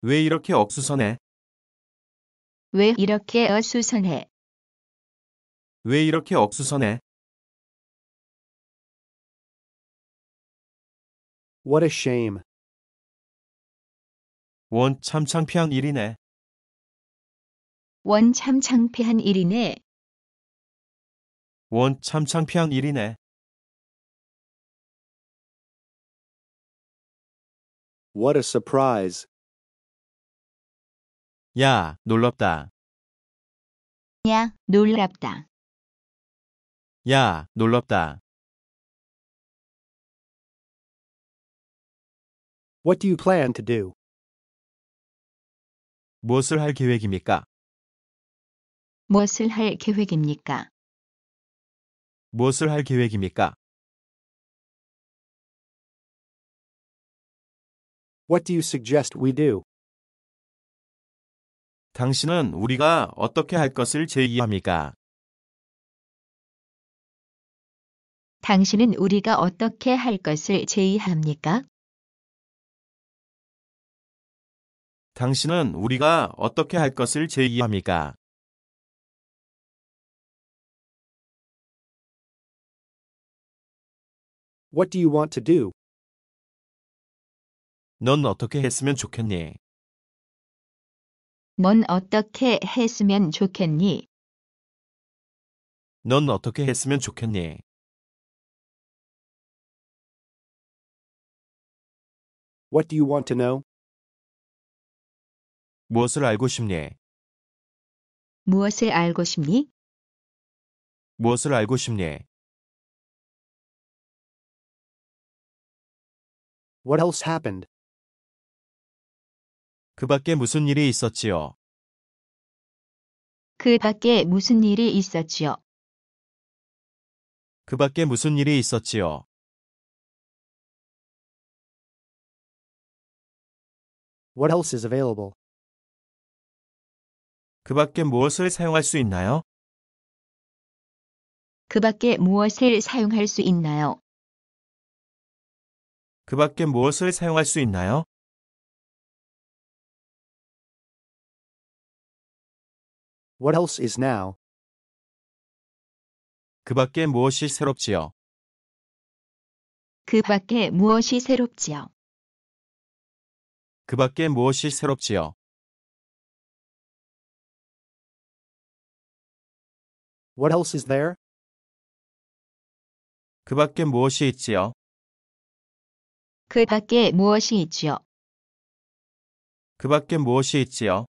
왜 이렇게 억수선해? 왜 이렇게 어수선해? 왜 이렇게 억수선해? What a shame. 원 참 창피한 일이네. 원 참 창피한 일이네. 원 참 창피한 일이네. What a surprise. 야, 놀랍다. 야, 놀랍다. 야, 놀랍다. What do you plan to do? 무엇을 할 계획입니까? 무엇을 할 계획입니까? 무엇을 할 계획입니까? What do you suggest we do? 당신은 우리가 어떻게 할 것을 제의합니까? 당신은 우리가 어떻게 할 것을 제의합니까? 당신은 우리가 어떻게 할 것을 제의합니까? What do you want to do? 넌 어떻게 했으면 좋겠니? 넌 어떻게 했으면 좋겠니? 넌 어떻게 했으면 좋겠니? What do you want to know? 무엇을 알고 싶니? 무엇을 알고 싶니? 무엇을 알고 싶니? What else happened? 그 밖에 무슨 일이 있었지요? 그 밖에 무슨 일이 있었지요? 그 밖에 무슨 일이 있었지요? What else is available? 그 밖에 무엇을 사용할 수 있나요? 그 밖에 무엇을 사용할 수 있나요? 그 밖에 무엇을 사용할 수 있나요? What else is now? 그 밖에 무엇이 새롭지요? 그 밖에 무엇이 새롭지요? 그 밖에 무엇이 새롭지요? What else is there? 그 밖에 무엇이 있지요? 그 밖에 무엇이 있지요? 그 밖에 무엇이 있지요?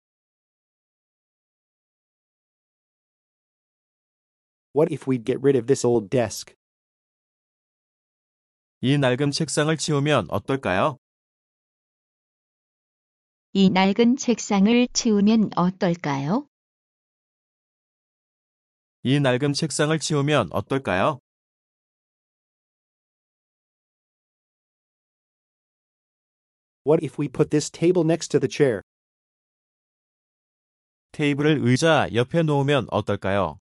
What if we'd get rid of this old desk? 이 낡은 책상을 치우면 어떨까요? 이 낡은 책상을 치우면 어떨까요? 이 낡은 책상을 치우면 어떨까요? What if we put this table next to the chair? 테이블을 의자 옆에 놓으면 어떨까요?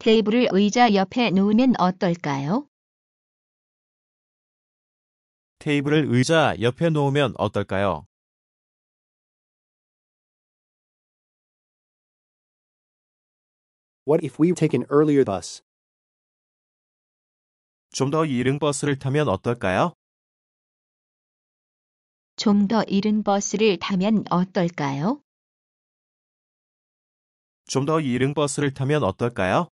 테이블을 의자 옆에 놓으면 어떨까요? 테이블을 의자 옆에 놓으면 어떨까요? What if we take an earlier bus? 좀 더 이른 버스를 타면 어떨까요? 좀 더 이른 버스를 타면 어떨까요? 좀 더 이른 버스를 타면 어떨까요?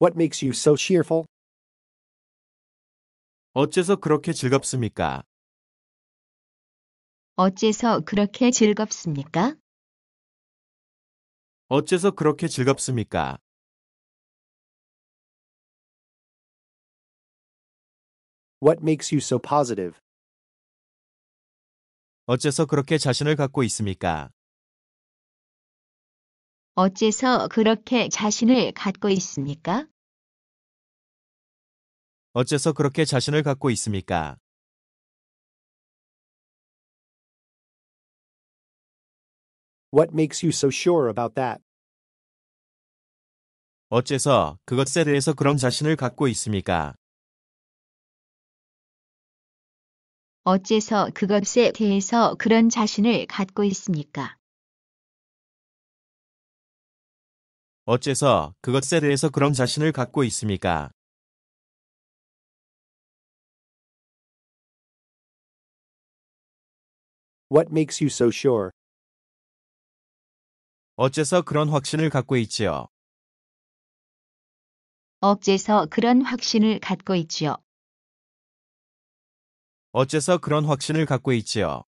What makes you so cheerful? 어째서 그렇게 즐겁습니까? 어째서 그렇게 즐겁습니까? 어째서 그렇게 즐겁습니까? What makes you so positive? 어째서 그렇게 자신을 갖고 있습니까? 어째서 그렇게 자신을 갖고 있습니까? 어째서 그렇게 자신을 갖고 있습니까? What makes you so sure about that? 어째서 그것에 대해서 그런 자신을 갖고 있습니까? 어째서 그것에 대해서 그런 자신을 갖고 있습니까? 어째서 그것에 대해서 그런 자신을 갖고 있습니까? What makes you so sure? 어째서 그런 확신을 갖고 있지요? 어째서 그런 확신을 갖고 있지요? 어째서 그런 확신을 갖고 있지요?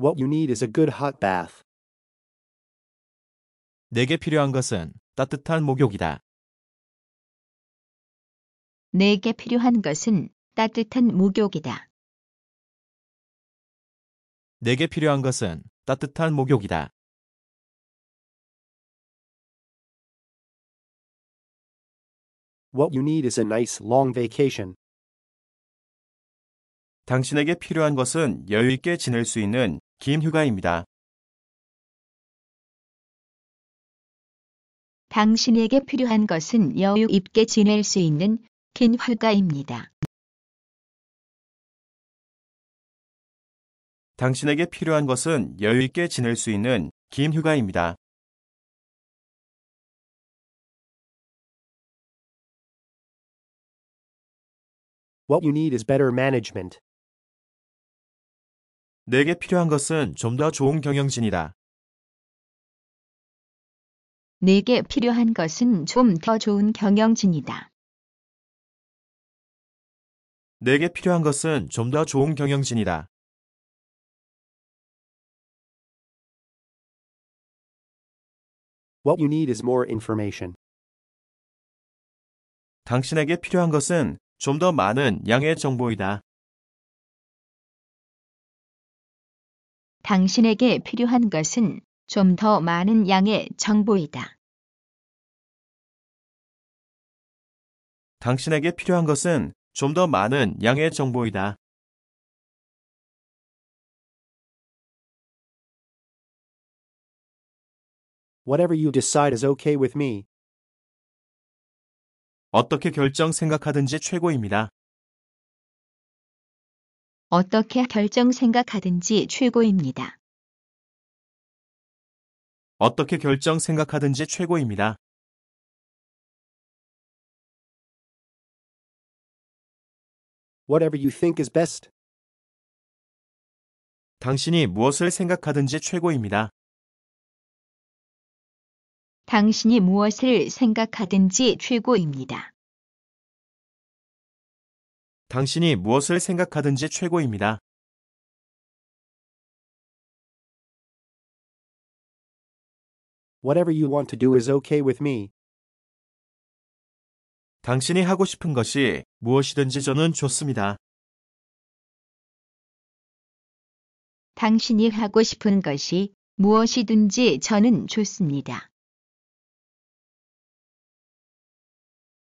What you need is a good hot bath. 내게 필요한 것은 따뜻한 목욕이다. 내게 필요한 것은 따뜻한 목욕이다. 내게 필요한 것은 따뜻한 목욕이다. What you need is a nice long vacation. 당신에게 필요한 것은 여유 있게 지낼 수 있는 긴 휴가입니다. 당신에게 필요한 것은 여유 있게 지낼 수 있는 긴 휴가입니다. 당신에게 필요한 것은 여유 있게 지낼 수 있는 긴 휴가입니다. What you need is better management. 내게 필요한 것은 좀 더 좋은 경영진이다. 내게 필요한 것은 좀 더 좋은 경영진이다. 내게 필요한 것은 좀 더 좋은 경영진이다. What you need is more information. 당신에게 필요한 것은 좀 더 많은 양의 정보이다. 당신에게 필요한 것은 좀 더 많은 양의 정보이다. 당신에게 필요한 것은 좀 더 많은 양의 정보이다. Whatever you decide is okay with me. 어떻게 결정 생각하든지 최고입니다. 어떻게 결정 생각하든지 최고입니다. 어떻게 결정 생각하든지 최고입니다. Whatever you think is best. 당신이 무엇을 생각하든지 최고입니다. 당신이 무엇을 생각하든지 최고입니다. 당신이 무엇을 생각하든지 최고입니다. Whatever you want to do is okay with me. 당신이 하고 싶은 것이 무엇이든지 저는 좋습니다. 당신이 하고 싶은 것이 무엇이든지 저는 좋습니다.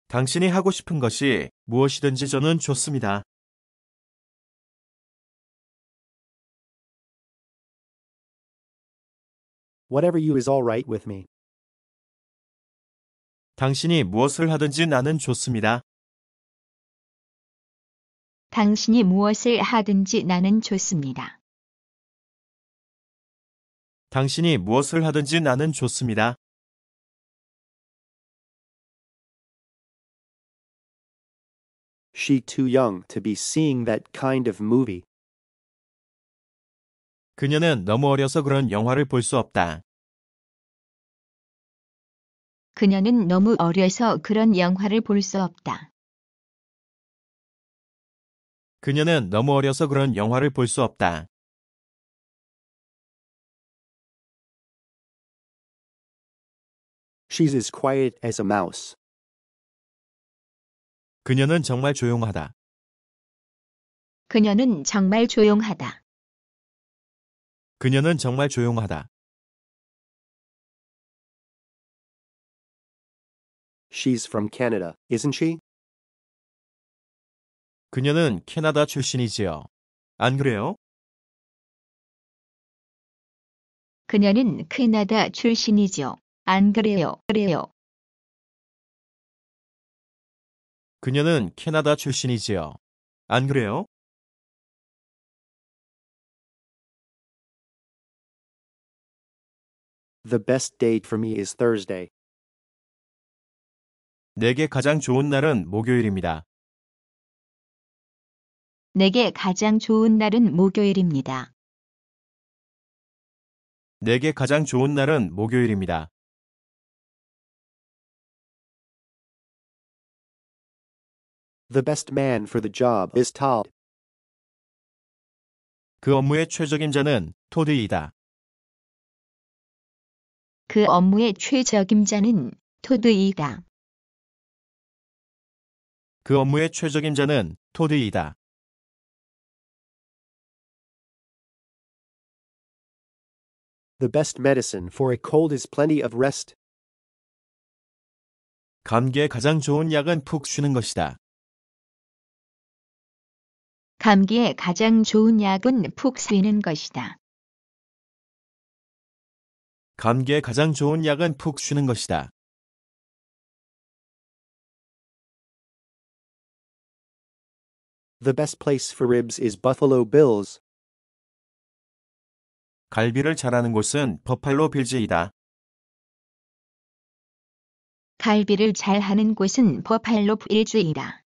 당신이 하고 싶은 것이 무엇이든지 저는 좋습니다. Whatever you is all right with me. 당신이 무엇을 하든지 나는 좋습니다. 당신이 무엇을 하든지 나는 좋습니다. 당신이 무엇을 하든지 나는 좋습니다. She too young to be seeing that kind of movie. 그녀는 너무 어려서 그런 영화를 볼 수 없다. 그녀는 너무 어려서 그런 영화를 볼 수 없다. 그녀는 너무 어려서 그런 영화를 볼 수 없다. She's as quiet as a mouse. 그녀는 정말 조용하다. 그녀는 정말 조용하다. 그녀는 정말 조용하다. She's from Canada, isn't she? 그녀는 캐나다 출신이지요. 안 그래요? 그녀는 캐나다 출신이죠. 안 그래요? 그래요. 그녀는 캐나다 출신이지요. 안 그래요? The best date for me is Thursday. 내게 가장 좋은 날은 목요일입니다. 내게 가장 좋은 날은 목요일입니다. 내게 가장 좋은 날은 목요일입니다. The best man for the job is Todd. 그 업무의 최적임자는 토드이다. 그 업무의 최적임자는 토드이다. 그 업무의 최적임자는 토드이다. The best medicine for a cold is plenty of rest. 감기에 가장 좋은 약은 푹 쉬는 것이다. 감기에 가장 좋은 약은 푹 쉬는 것이다. 감기에 가장 좋은 약은 푹 쉬는 것이다. The best place for ribs is Buffalo Bills. 갈비를 잘하는 곳은 버팔로 빌즈이다. 갈비를 잘 하는 곳은 버팔로 빌즈이다.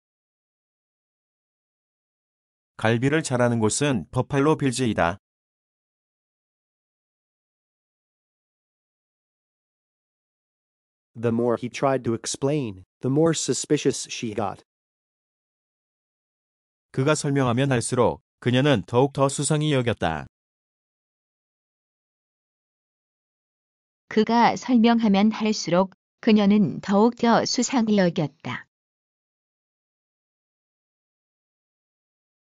갈비를 잘하는 곳은 버팔로 빌즈이다. The more he tried to explain, the more suspicious she got. 그가 설명하면 할수록 그녀는 더욱 더 수상히 여겼다. 그가 설명하면 할수록 그녀는 더욱 더 수상히 여겼다.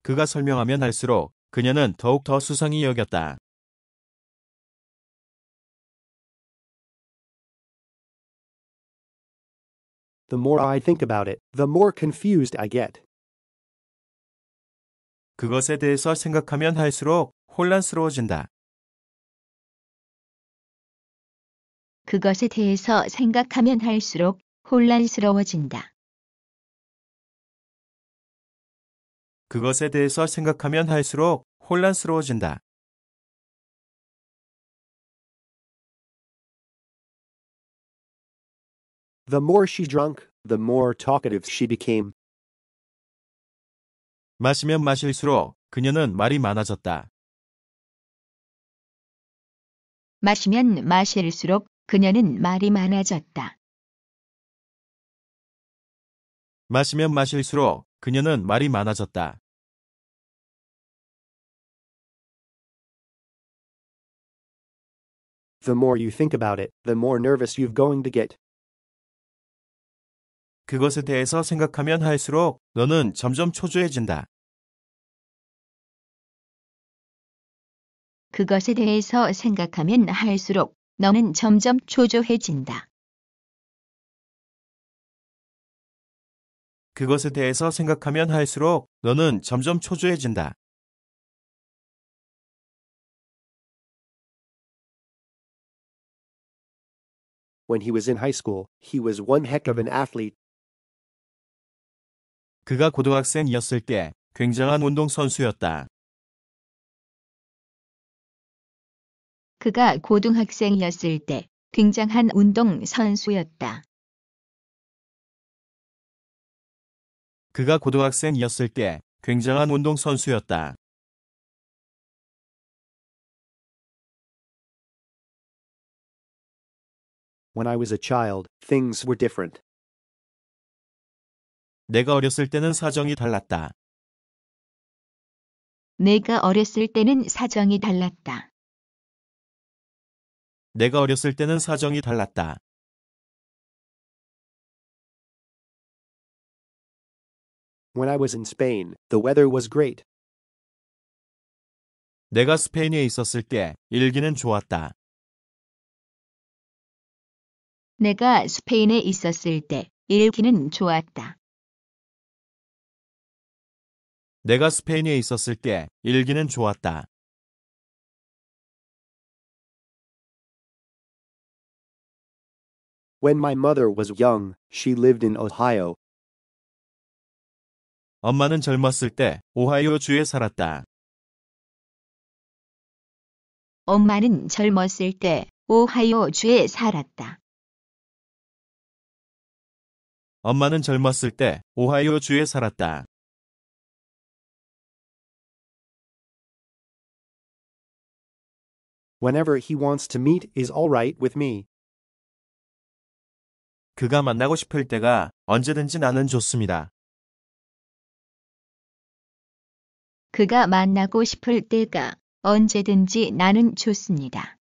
그가 설명하면 할수록 그녀는 더욱 더 수상히 여겼다. The more I think about it, the more confused I get. 그것에 대해서 생각하면 할수록 혼란스러워진다. 그것에 대해서 생각하면 할수록 혼란스러워진다. 그것에 대해서 생각하면 할수록 혼란스러워진다. The more she drank, the more talkative she became. 마시면 마실수록 그녀는 말이 많아졌다. 마시면 마실수록 그녀는 말이 많아졌다. 마시면 마실수록 그녀는 말이 많아졌다. The more you think about it, the more nervous you're going to get. 그것에 대해서 생각하면 할수록 너는 점점 초조해진다. 그것에 대해서 생각하면 할수록 너는 점점 초조해진다. 그것에 대해서 생각하면 할수록 너는 점점 초조해진다. When he was in high school, he was one heck of an athlete. 그가 고등학생이었을 때 굉장한 운동선수였다. 그가 고등학생이었을 때 굉장한 운동 선수였다. 그가 고등학생이었을 때 굉장한 운동선수였다. When I was a child, things were different. 내가 어렸을 때는 사정이 달랐다. 내가 어렸을 때는 사정이 달랐다. 내가 어렸을 때는 사정이 달랐다. When I was in Spain, the weather was great. 내가 스페인에 있었을 때 일기는 좋았다. 내가 스페인에 있었을 때 일기는 좋았다. 내가 스페인에 있었을 때 일기는 좋았다. When my mother was young, she lived in Ohio. 엄마는 젊었을 때 오하이오 주에 살았다. 엄마는 젊었을 때 오하이오 주에 살았다. 엄마는 젊었을 때 오하이오 주에 살았다. Whenever he wants to meet is all right with me. 그가 만나고 싶을 때가 언제든지 나는 좋습니다. 그가 만나고 싶을 때가 언제든지 나는 좋습니다.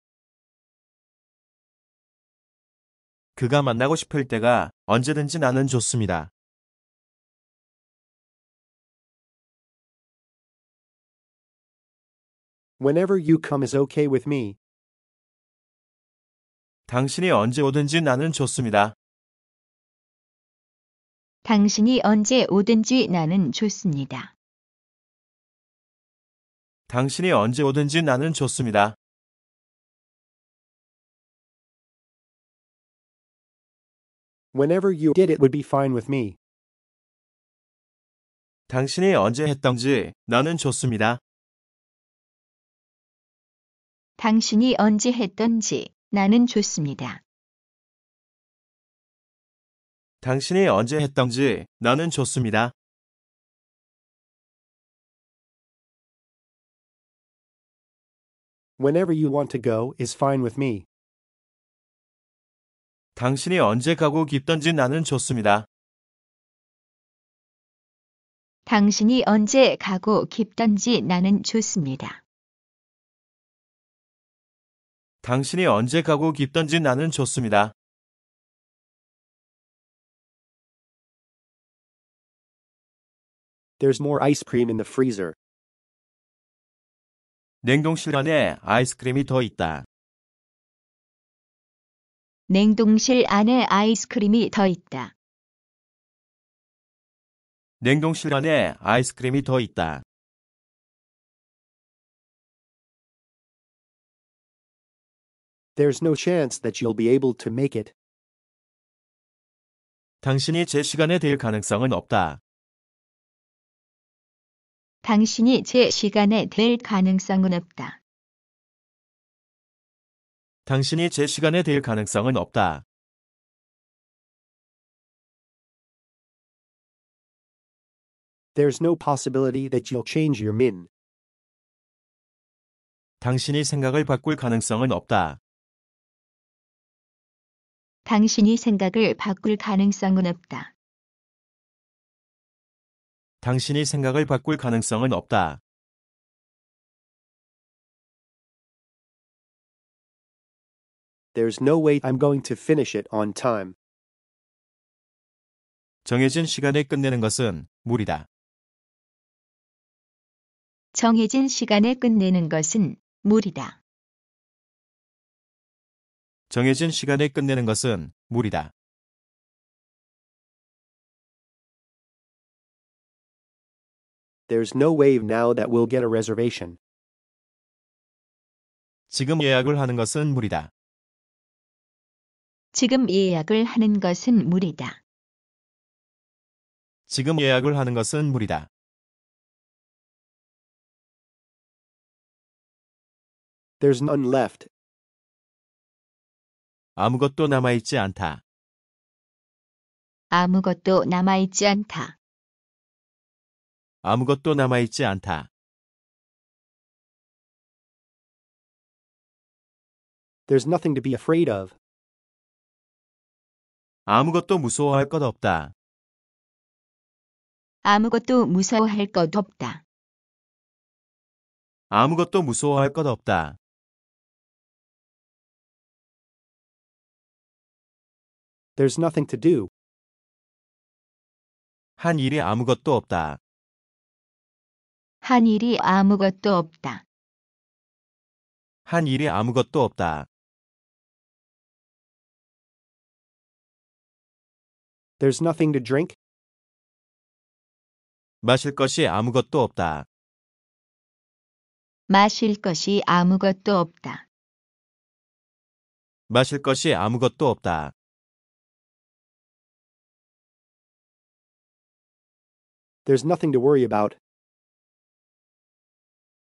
그가 만나고 싶을 때가 언제든지 나는 좋습니다. Whenever you come is okay with me. 당신이 언제 오든지 나는 좋습니다. 당신이 언제 오든지 나는 좋습니다. 당신이 언제 오든지 나는 좋습니다. Whenever you did it would be fine with me. 당신이 언제 했던지 나는 좋습니다. 당신이 언제 했던지 나는 좋습니다. 당신이 언제 했던지 나는 좋습니다. Whenever you want to go is fine with me. 당신이 언제 가고 깊던지 나는 좋습니다. 당신이 언제 가고 깊던지 나는 좋습니다. 당신이 언제 가고 깊던지 나는 좋습니다. There's more ice cream in the freezer. 냉동실 안에 아이스크림이 더 있다. 냉동실 안에 아이스크림이 더 있다. 냉동실 안에 아이스크림이 더 있다. There's no chance that you'll be able to make it. 당신이 제 시간에 될 가능성은 없다. 당신이 제 시간에 될 가능성은 없다. 당신이 제 시간에 될 가능성은 없다. There's no possibility that you'll change your min. 당신이 생각을 바꿀 가능성은 없다. 당신이 생각을 바꿀 가능성은 없다. 당신이 생각을 바꿀 가능성은 없다. There's no way I'm going to finish it on time. 정해진 시간에 끝내는 것은 무리다. 정해진 시간에 끝내는 것은 무리다. 정해진 시간에 끝내는 것은 무리다. There's no way now that we'll get a reservation. 지금 예약을 하는 것은 무리다. 지금 예약을 하는 것은 무리다. 지금 예약을 하는 것은 무리다. There's none left. 아무것도 남아있지 않다. 아무것도 남아있지 않다. 아무것도 남아있지 않다. There's nothing to be afraid of. 아무것도 무서워할 것 없다. 아무것도 무서워할 것 없다. 아무것도 무서워할 것 없다. There's nothing to do. 한 일이 아무것도 없다. 한 일이 아무것도 없다. 한 일이 아무것도 없다. There's nothing to drink. 마실 것이 아무것도 없다. 마실 것이 아무것도 없다. 마실 것이 아무것도 없다. There's nothing to worry about.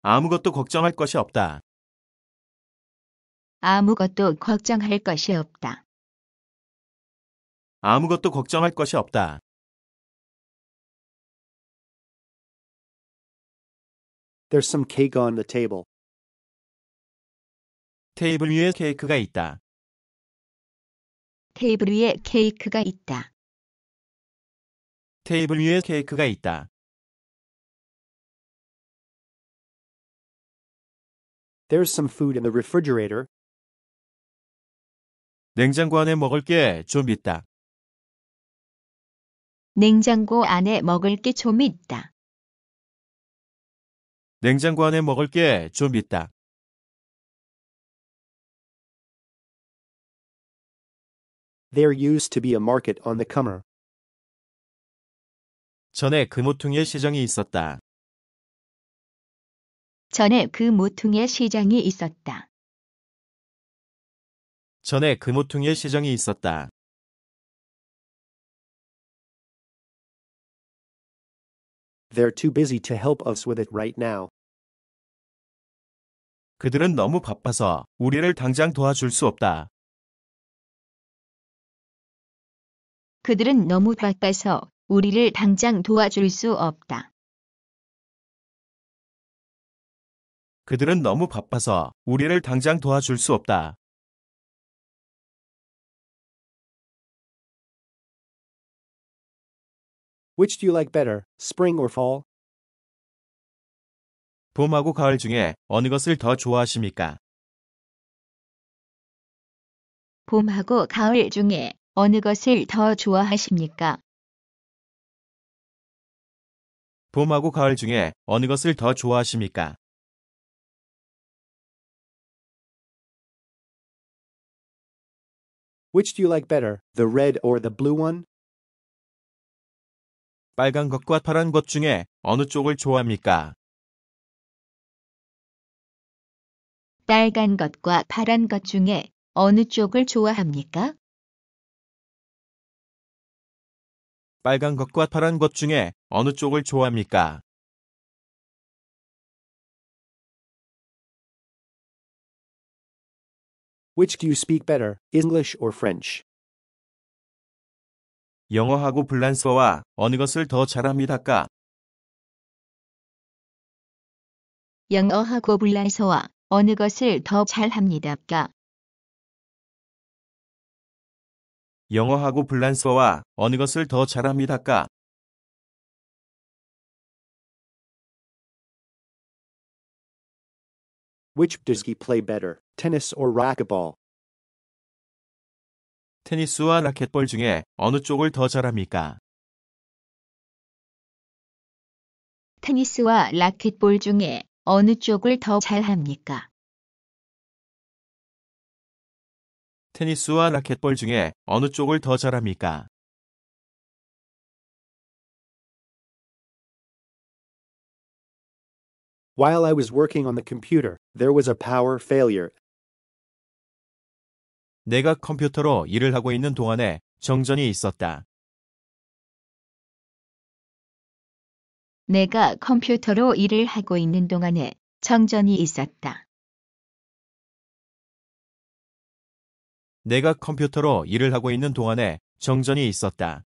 아무것도 걱정할 것이 없다. 아무것도 걱정할 것이 없다. 아무것도 걱정할 것이 없다. There's some cake on the table. 테이블 위에 케이크가 있다. 테이블 위에 케이크가 있다. 테이블 위에 케이크가 있다. There's some food in the refrigerator. 냉장고 안에 먹을 게 좀 있다. 냉장고 안에 먹을 게 좀 있다. 냉장고 안에 먹을 게 좀 있다. There used to be a market on the comer. 전에 금오퉁이의 시장이 있었다. 전에 그 모퉁이의 시장이 있었다. 전에 금오퉁이의 시장이 있었다. They're too busy to help us with it right now. 그들은 너무 바빠서 우리를 당장 도와줄 수 없다. 그들은 너무 바빠서 우리를 당장 도와줄 수 없다. 그들은 너무 바빠서 우리를 당장 도와줄 수 없다. Which do you like better, spring or fall? 봄하고 가을 중에 어느 것을 더 좋아하십니까? 봄하고 가을 중에 어느 것을 더 좋아하십니까? 봄하고 가을 중에 어느 것을 더 좋아하십니까? Which do you like better, the red or the blue one? 빨간 것과 파란 것 중에 어느 쪽을 좋아합니까? 빨간 것과 파란 것 중에 어느 쪽을 좋아합니까? 빨간 것과 파란 것 중에 어느 쪽을 좋아합니까? Which do you speak better, English or French? 영어하고 불란스어와 어느 것을 더 잘합니다까? 영어하고 불란서와 어느 것을 더 잘합니다까? 영어하고 불란스어와 어느 것을 더 잘합니다까? Which does he play better, tennis or racquetball? 테니스와 라켓볼 중에 어느 쪽을 더 잘합니까? 테니스와 라켓볼 중에 어느 쪽을 더 잘합니까? 테니스와 라켓볼 중에 어느 쪽을 더 잘합니까? While I was working on the computer, there was a power failure. 내가 컴퓨터로 일을 하고 있는 동안에 정전이 있었다. 내가 컴퓨터로 일을 하고 있는 동안에 정전이 있었다. 내가 컴퓨터로 일을 하고 있는 동안에 정전이 있었다.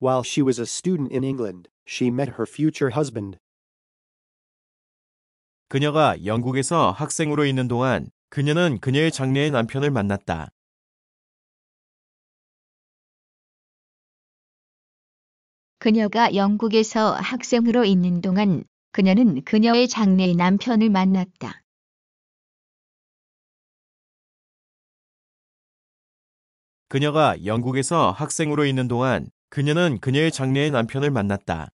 While she was a student in England, she met her future husband. 그녀가 영국에서 학생으로 있는 동안 그녀는 그녀의 장래의 남편을 만났다. 그녀가 영국에서 학생으로 있는 동안 그녀는 그녀의 장래의 남편을 만났다. 그녀가 영국에서 학생으로 있는 동안 그녀는 그녀의 장래의 남편을 만났다.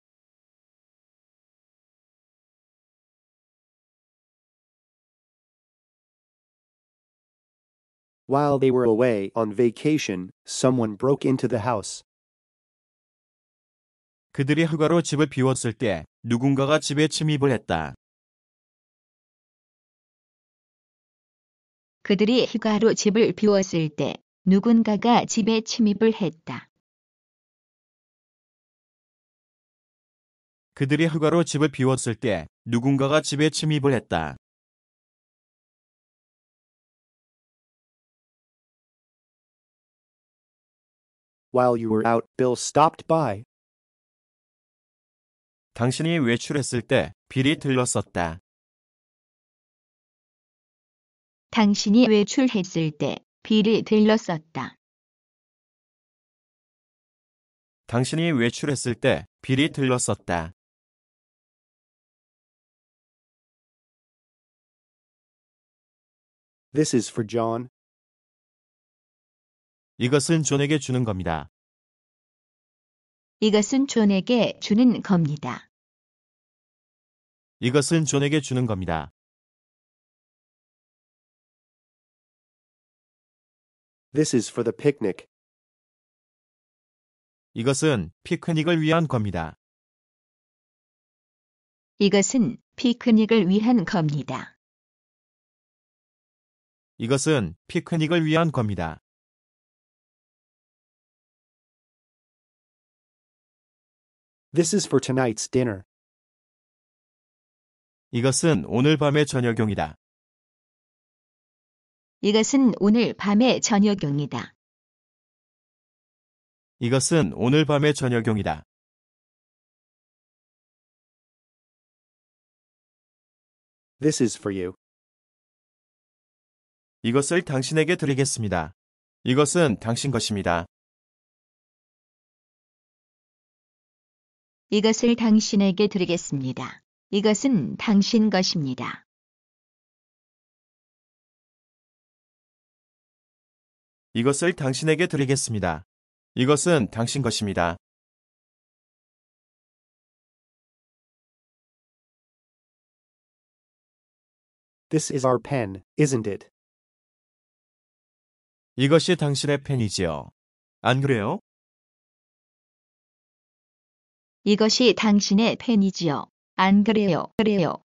While they were away on vacation, someone broke into the house. 그들이 휴가로 집을 비웠을 때 누군가가 집에 침입을 했다. 그들이 휴가로 집을 비웠을 때 누군가가 집에 침입을 했다. 그들이 휴가로 집을 비웠을 때 누군가가 집에 침입을 했다. While you were out, Bill stopped by. 당신이 외출했을 때 빌이 들렀었다. 당신이 외출했을 때 비를 들렀었다. 당신이 외출했을 때 빌이 들렀었다. This is for John. 이것은 존에게 주는 겁니다. 이것은 존에게 주는 겁니다. 이것은 존에게 주는 겁니다. This is for the picnic. 이것은 피크닉을 위한 겁니다. 이것은 피크닉을 위한 겁니다. 이것은 피크닉을 위한 겁니다. This is for tonight's dinner. 이것은 오늘 밤의 저녁용이다. 이것은 오늘 밤의 저녁용이다. 이것은 오늘 밤의 저녁용이다. This is for you. 이것을 당신에게 드리겠습니다. 이것은 당신 것입니다. 이것을 당신에게 드리겠습니다. 이것은 당신 것입니다. 이것을 당신에게 드리겠습니다. 이것은 당신 것입니다. This is our pen, isn't it? 이것이 당신의 펜이지요. 안 그래요? 이것이 당신의 펜이지요. 안 그래요? 그래요.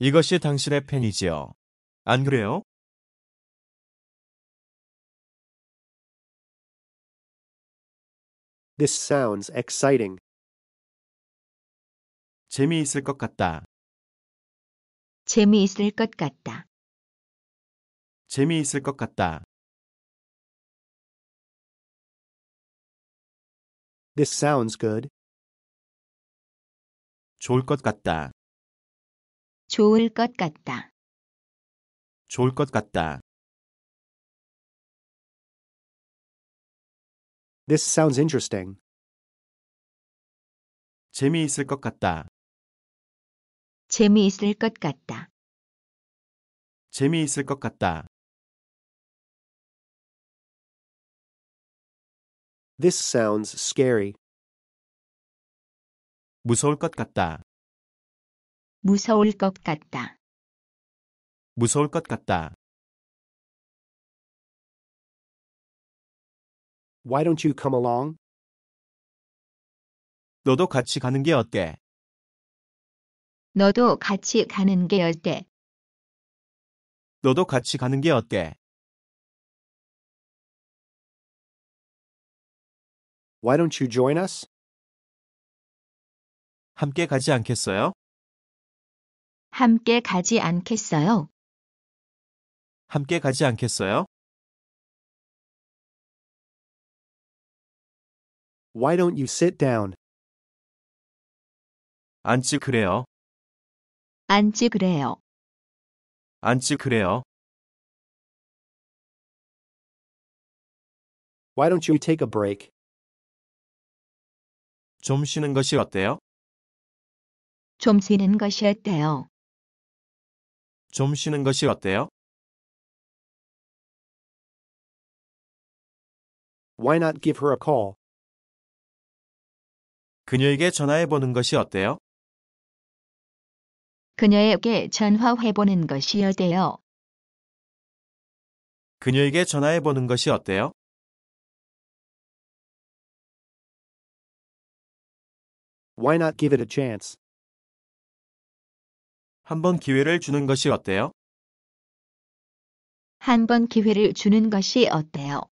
이것이 당신의 펜이지요. 안 그래요? This sounds exciting. 재미있을 것 같다. 재미있을 것 같다. 재미있을 것 같다. This sounds good. 좋을 것 같다. 좋을 것 같다. 좋을 것 같다. This sounds interesting. 재미있을 것 같다. 재미있을 것 같다. 재미있을 것 같다. This sounds scary. 무서울 것 같다. 무서울 것 같다. 무서울 것 같다. Why don't you come along? 너도 같이 가는 게 어때? 너도 같이 가는 게 어때? 너도 같이 가는 게 어때? Why don't you join us? 함께 가지 않겠어요? 함께 가지 않겠어요? 함께 가지 않겠어요? Why don't you sit down? 앉지 그래요. 앉지 그래요. 앉지 그래요. Why don't you take a break? 좀 쉬는 것이 어때요? 좀 쉬는 것이 어때요? 좀 쉬는 것이 어때요? Why not give her a call? 그녀에게 전화해 보는 것이 어때요? 그녀에게 전화해 보는 것이 어때요? 그녀에게 전화해 보는 것이 어때요? Why not give it a chance? 한번 기회를 주는 것이 어때요? 한번 기회를 주는 것이 어때요?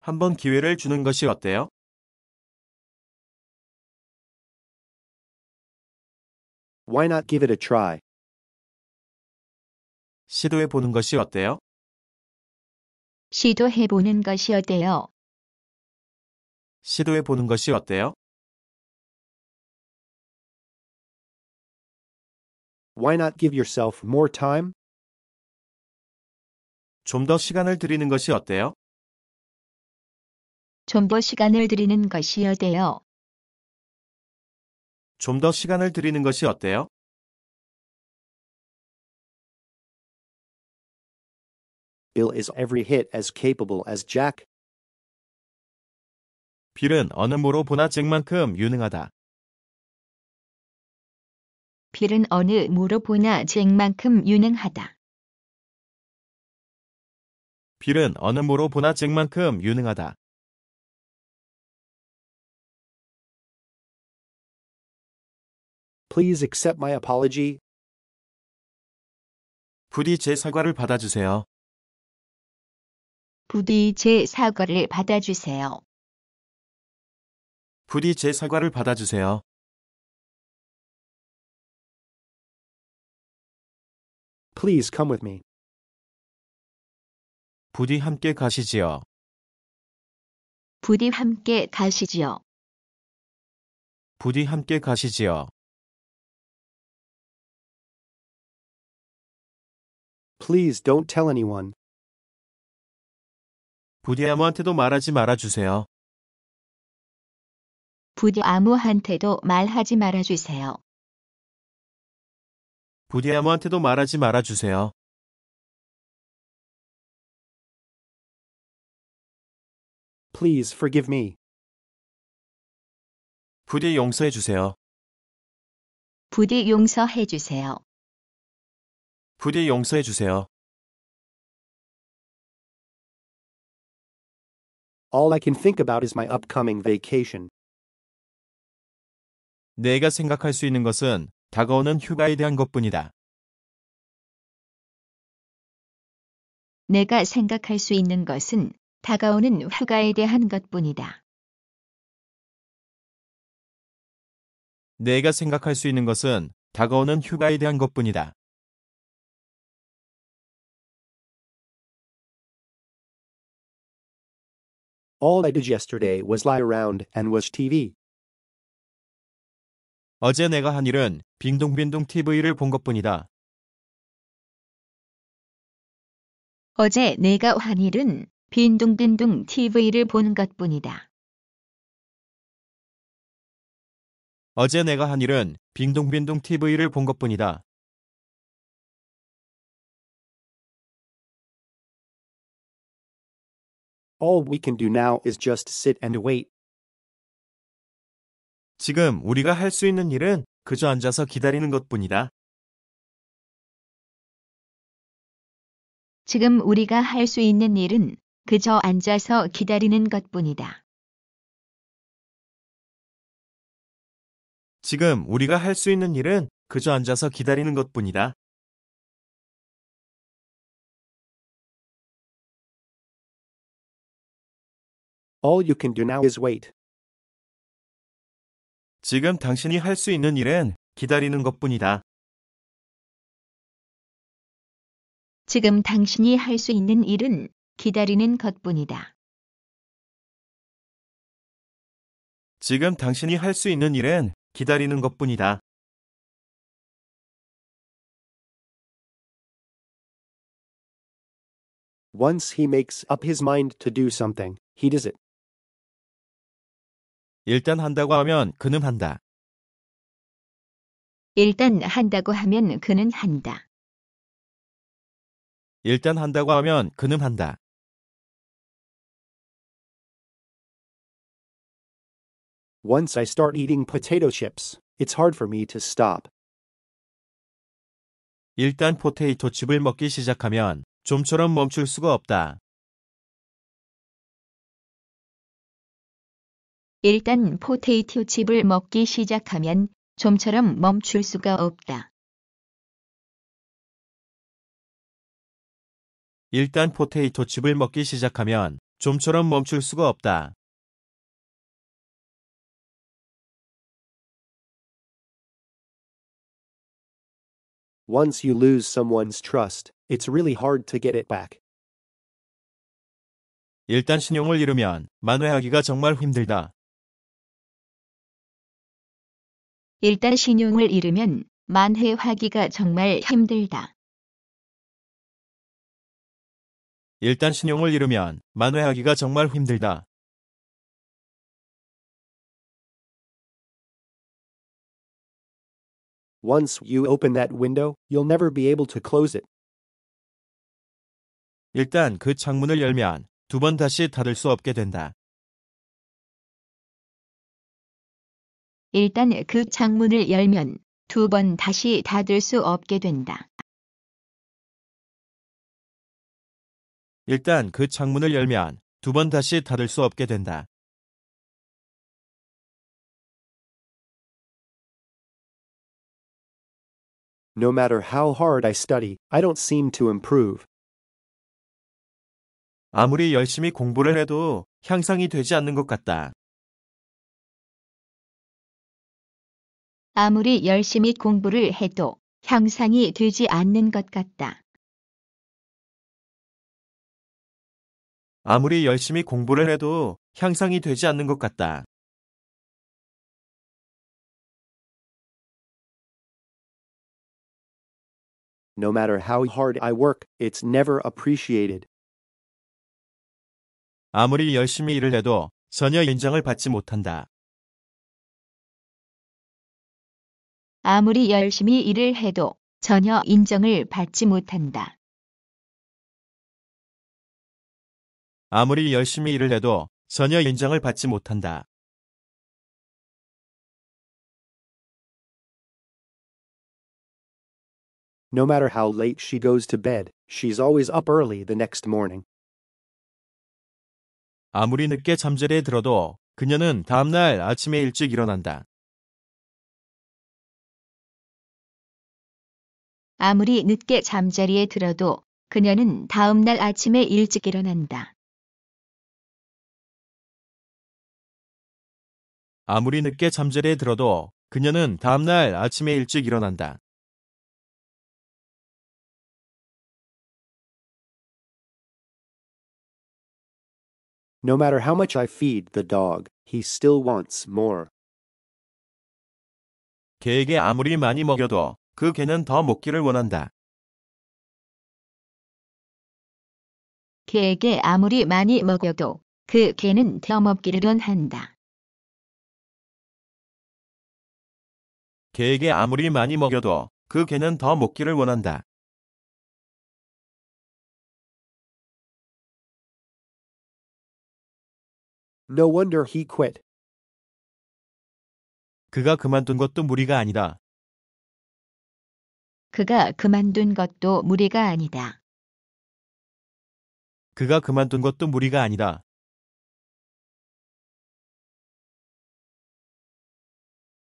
한번 기회를 주는 것이 어때요? Why not give it a try? 시도해 보는 것이 어때요? 시도해 보는 것이 어때요? 시도해 보는 것이 어때요? Why not give yourself more time? 좀 더 시간을 드리는 것이 어때요? 좀 더 시간을 드리는 것이 어때요? 좀 더 시간을 드리는 것이 어때요? Bill is every hit as capable as Jack. 빌은 어느 모로 보나 잭만큼 유능하다. 빌은 어느 모로 보나 잭만큼 유능하다. 빌은 어느 모로 보나 잭만큼 유능하다. Please accept my apology. 부디 제 사과를 받아주세요. 부디 제 사과를 받아주세요. 부디 제 사과를 받아주세요. Please come with me. 부디 함께 가시지요. 부디 함께 가시지요. 부디 함께 가시지요. Please don't tell anyone. 부디 아무한테도 말하지 말아주세요. 부디 아무한테도 말하지 말아주세요. 부디 아무한테도 말하지 말아주세요. Please forgive me. 부디 용서해 주세요. 부디 용서해 주세요. 부디 용서해 주세요. All I can think about is my upcoming vacation. 내가 생각할 수 있는 것은 다가오는 휴가에 대한 것뿐이다. 내가 생각할 수 있는 것은 다가오는 휴가에 대한 것뿐이다. 내가 생각할 수 있는 것은 다가오는 휴가에 대한 것뿐이다. All I did yesterday was lie around and watch TV. 어제 내가 한 일은 빙동빙동 TV를 본 것뿐이다. 어제 내가 한 일은 빈둥빈둥 TV를 보는 것뿐이다. 어제 내가 한 일은 빙동빙동 TV를 본 것뿐이다. All we can do now is just sit and wait. 지금 우리가 할 수 있는 일은 그저 앉아서 기다리는 것뿐이다. 지금 우리가 할 수 있는 일은 그저 앉아서 기다리는 것뿐이다. 지금 우리가 할 수 있는 일은 그저 앉아서 기다리는 것뿐이다. All you can do now is wait. 지금 당신이 할 수 있는 일은 기다리는 것뿐이다. 지금 당신이 할 수 있는 일은 기다리는 것뿐이다. 지금 당신이 할 수 있는 일은 기다리는 것 뿐이다. Once he makes up his mind to do something, he does it. 일단 한다고 하면 그는 한다. 일단 한다고 하면 그는 한다. 일단 한다고 하면 그는 한다. Once I start eating potato chips, it's hard for me to stop. 일단 포테이토 칩을 먹기 시작하면 좀처럼 멈출 수가 없다. 일단 포테이토 칩을 먹기 시작하면 좀처럼 멈출 수가 없다. 일단 포테이토 칩을 먹기 시작하면 좀처럼 멈출 수가 없다. Once you lose someone's trust, it's really hard to get it back. 일단 신용을 잃으면 만회하기가 정말 힘들다. 일단 신용을 잃으면 만회하기가 정말 힘들다. 일단 신용을 잃으면 만회하기가 정말 힘들다. Once you open that window, you'll never be able to close it. 일단 그 창문을 열면 두 번 다시 닫을 수 없게 된다. 일단 그 창문을 열면 두 번 다시 닫을 수 없게 된다. 일단 그 창문을 열면 두 번 다시 닫을 수 없게 된다. No matter how hard I study, I don't seem to improve. 아무리 열심히 공부를 해도 향상이 되지 않는 것 같다. 아무리 열심히 공부를 해도 향상이 되지 않는 것 같다. 아무리 열심히 공부를 해도 향상이 되지 않는 것 같다. No matter how hard I work, it's never appreciated. 아무리 열심히 일을 해도 전혀 인정을 받지 못한다. 아무리 열심히 일을 해도 전혀 인정을 받지 못한다. 아무리 열심히 일을 해도 전혀 인정을 받지 못한다. No matter how late she goes to bed, she's always up early the next morning. 아무리 늦게 잠자리에 들어도 그녀는 다음날 아침에 일찍 일어난다. 아무리 늦게 잠자리에 들어도 그녀는 다음 날 아침에 일찍 일어난다. 아무리 늦게 잠자리에 들어도 그녀는 다음날 아침에 일찍 일어난다. No matter how much I feed the dog, he still wants more. 개에게 아무리 많이 먹여도 그 개는 더 먹기를 원한다. 개에게 아무리 많이 먹여도 그 개는 더 먹기를 원한다. 개에게 아무리 많이 먹여도 그 개는 더 먹기를 원한다. No wonder he quit. 그가 그만둔 것도 무리가 아니다. 그가 그만둔 것도 무리가 아니다. 그가 그만둔 것도 무리가 아니다.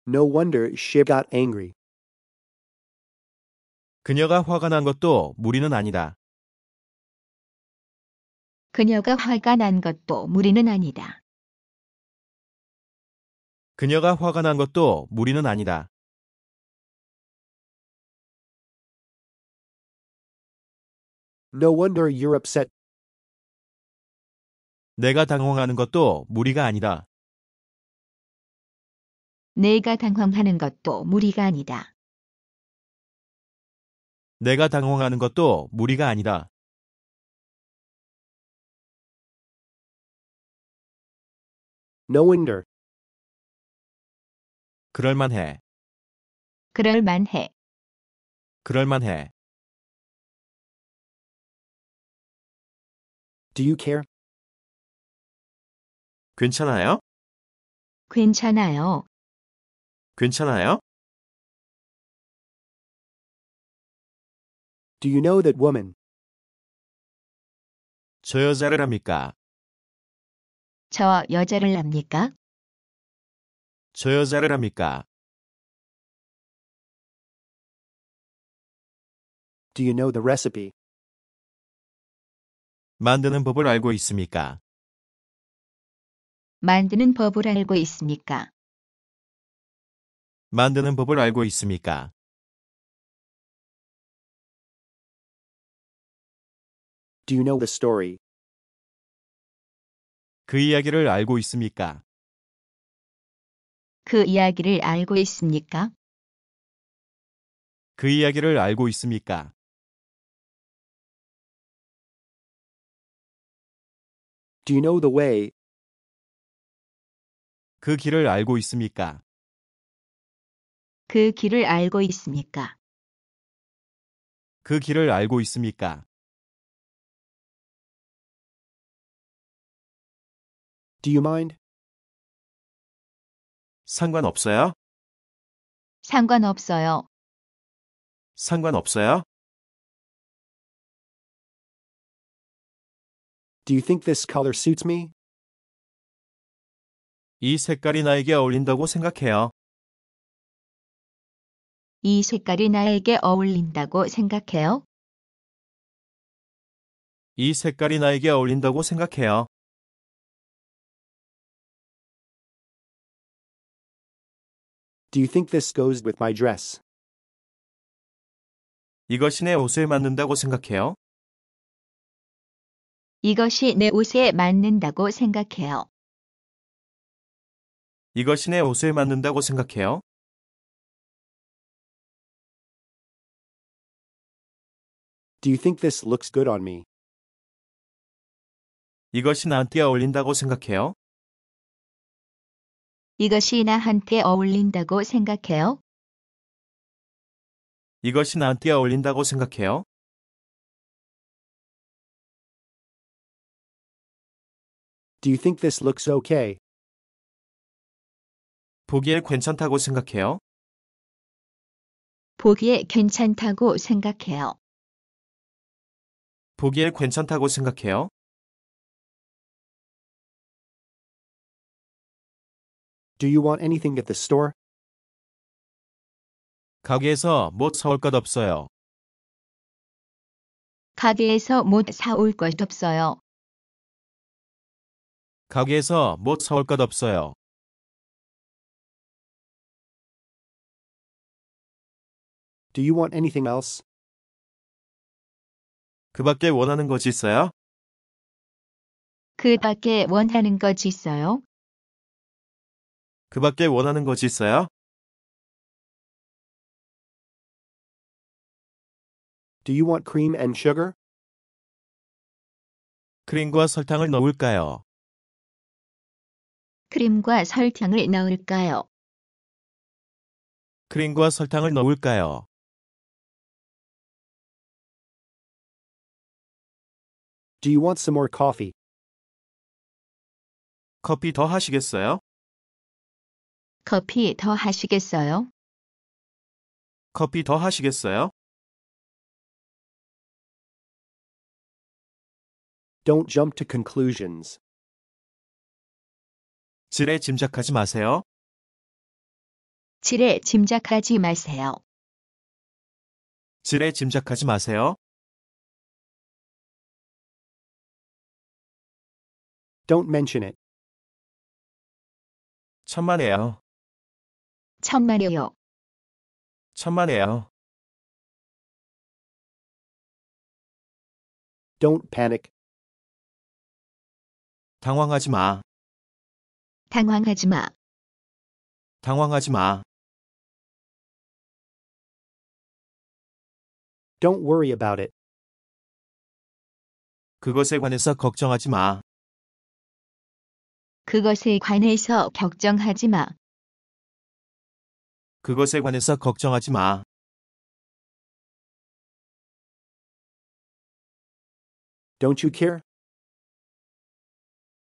No wonder she got angry. 그녀가 화가 난 것도 무리는 아니다. 그녀가 화가 난 것도 무리는 아니다. 그녀가 화가 난 것도 무리는 아니다. No wonder you're upset. 내가 당황하는 것도 무리가 아니다. 내가 당황하는 것도 무리가 아니다. 내가 당황하는 것도 무리가 아니다. No wonder. 그럴만해. 그럴만해. 그럴만해. Do you care? 괜찮아요? 괜찮아요. 괜찮아요? Do you know that woman? 저 여자를 합니까? 저 여자를 압니까? 저 여자를 합니까? Do you know the recipe? 만드는 법을 알고 있습니까? 만드는 법을 알고 있습니까? 만드는 법을 알고 있습니까? Do you know the story? 그 이야기를 알고 있습니까? 그 이야기를 알고 있습니까? 그 이야기를 알고 있습니까? Do you know the way? 그 길을 알고 있습니까? 그 길을 알고 있습니까? 그 길을 알고 있습니까? Do you mind? 상관없어요? 상관없어요. 상관없어요? Do you think this color suits me? 이 색깔이 나에게 어울린다고 생각해요. 이 색깔이 나에게 어울린다고 생각해요? 이 색깔이 나에게 어울린다고 생각해요. Do you think this goes with my dress? 이것이 내 옷에 맞는다고 생각해요. 이것이 내 옷에 맞는다고 생각해요. 이것이 내 옷에 맞는다고 생각해요. Do you think this looks good on me? 이것이 나한테 어울린다고 생각해요. 이것이 나한테 어울린다고 생각해요? 이것이 나한테 어울린다고 생각해요. Do you think this looks okay? 보기에 괜찮다고 생각해요. 보기에 괜찮다고 생각해요. 보기에 괜찮다고 생각해요. Do you want anything at the store? 가게에서 뭐 사올 것 없어요. 가게에서 못 사올 것 없어요. 가게에서 뭐 사올 것 없어요. Do you want anything else? 그 밖에 원하는 것이 있어요? 그 밖에 원하는 것 있어요? 그 밖에 원하는 것이 있어요? Do you want cream and sugar? 크림과 설탕을 넣을까요? 크림과 설탕을 넣을까요? 크림과 설탕을 넣을까요? Do you want some more coffee? 커피 더 하시겠어요? 커피 더 하시겠어요? 커피 더 하시겠어요? Don't jump to conclusions. 지레 짐작하지 마세요. 지레 짐작하지 마세요. 지레 짐작하지 마세요. Don't mention it. 천만에요. 천만에요. 천만에요. Don't panic. 당황하지 마. 당황하지 마. 당황하지 마. Don't worry about it. 그것에 관해서 걱정하지 마. 그것에 관해서 걱정하지 마. 그것에 관해서 걱정하지 마. Don't you care?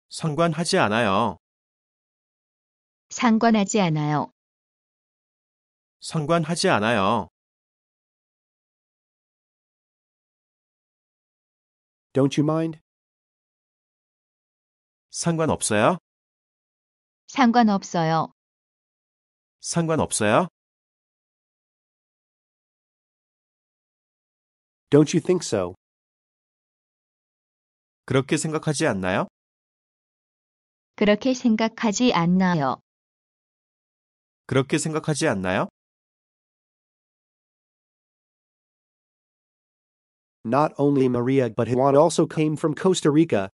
상관하지 않아요. 상관하지 않아요. 상관하지 않아요. Don't you mind? 상관없어요? 상관없어요. 상관없어요? Don't you think so? 그렇게 생각하지 않나요? 그렇게 생각하지 않나요? 그렇게 생각하지 않나요? Not only Maria but Juan also came from Costa Rica.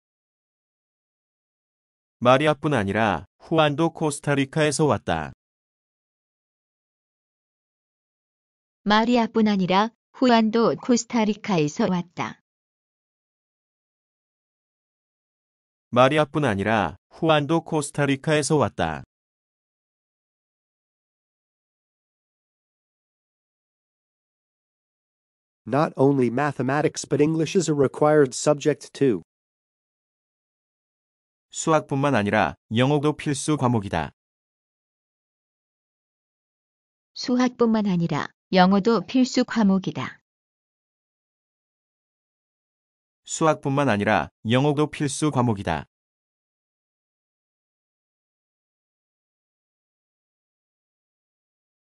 마리아뿐 아니라 후안도 코스타리카에서 왔다. 마리아뿐 아니라 후안도 코스타리카에서 왔다. 마리아뿐 아니라 후안도 코스타리카에서 왔다. Not only mathematics but English is a required subject too. 수학뿐만 아니라 영어도 필수 과목이다. 수학뿐만 아니라 영어도 필수 과목이다. 수학뿐만 아니라 영어도 필수 과목이다.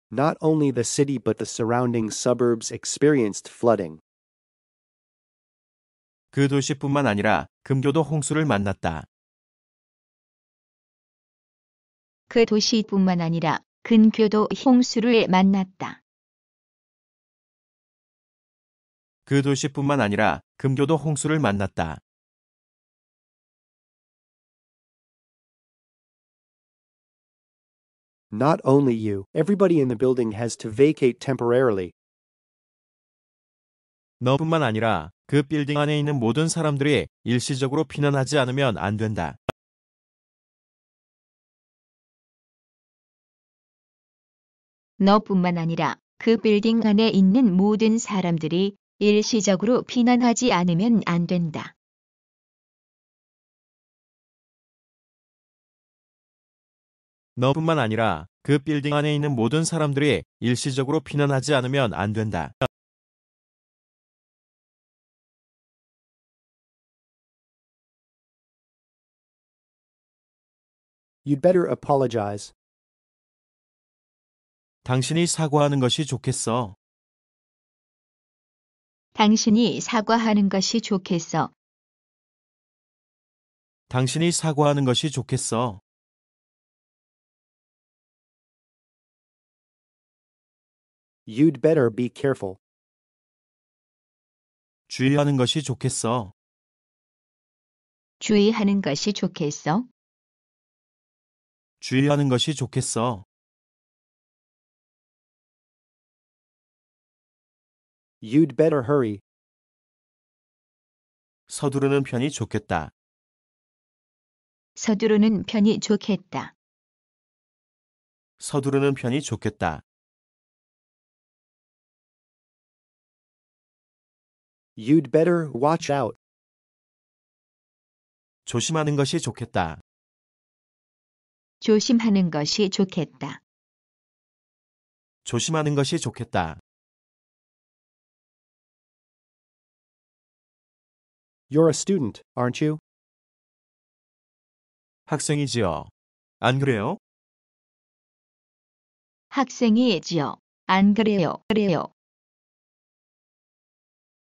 Not only the city but the surrounding suburbs experienced flooding. 그 도시뿐만 아니라 금교도 홍수를 만났다. 그 도시뿐만 아니라 근교도 홍수를 만났다. 그 도시뿐만 아니라 금교도 홍수를 만났다. Not only you, everybody in the building has to vacate temporarily. 너뿐만 아니라 그 빌딩 안에 있는 모든 사람들이 일시적으로 피난하지 않으면 안 된다. 너뿐만 아니라 그 빌딩 안에 있는 모든 사람들이 일시적으로 피난하지 않으면 안 된다. 너뿐만 아니라 그 빌딩 안에 있는 모든 사람들이 일시적으로 피난하지 않으면 안 된다. You'd better apologize. 당신이 사과하는 것이 좋겠어. 당신이 사과하는 것이 좋겠어. 당신이 사과하는 것이 좋겠어. You'd better be careful. 주의하는 것이 좋겠어. 주의하는 것이 좋겠어. 주의하는 것이 좋겠어. You'd better hurry. 서두르는 편이 좋겠다. 서두르는 편이 좋겠다. 서두르는 편이 좋겠다. You'd better watch out. 조심하는 것이 좋겠다. 조심하는 것이 좋겠다. 조심하는 것이 좋겠다. You're a student, aren't you? 학생이지요. 안 그래요? 학생이지요. 안 그래요? 그래요.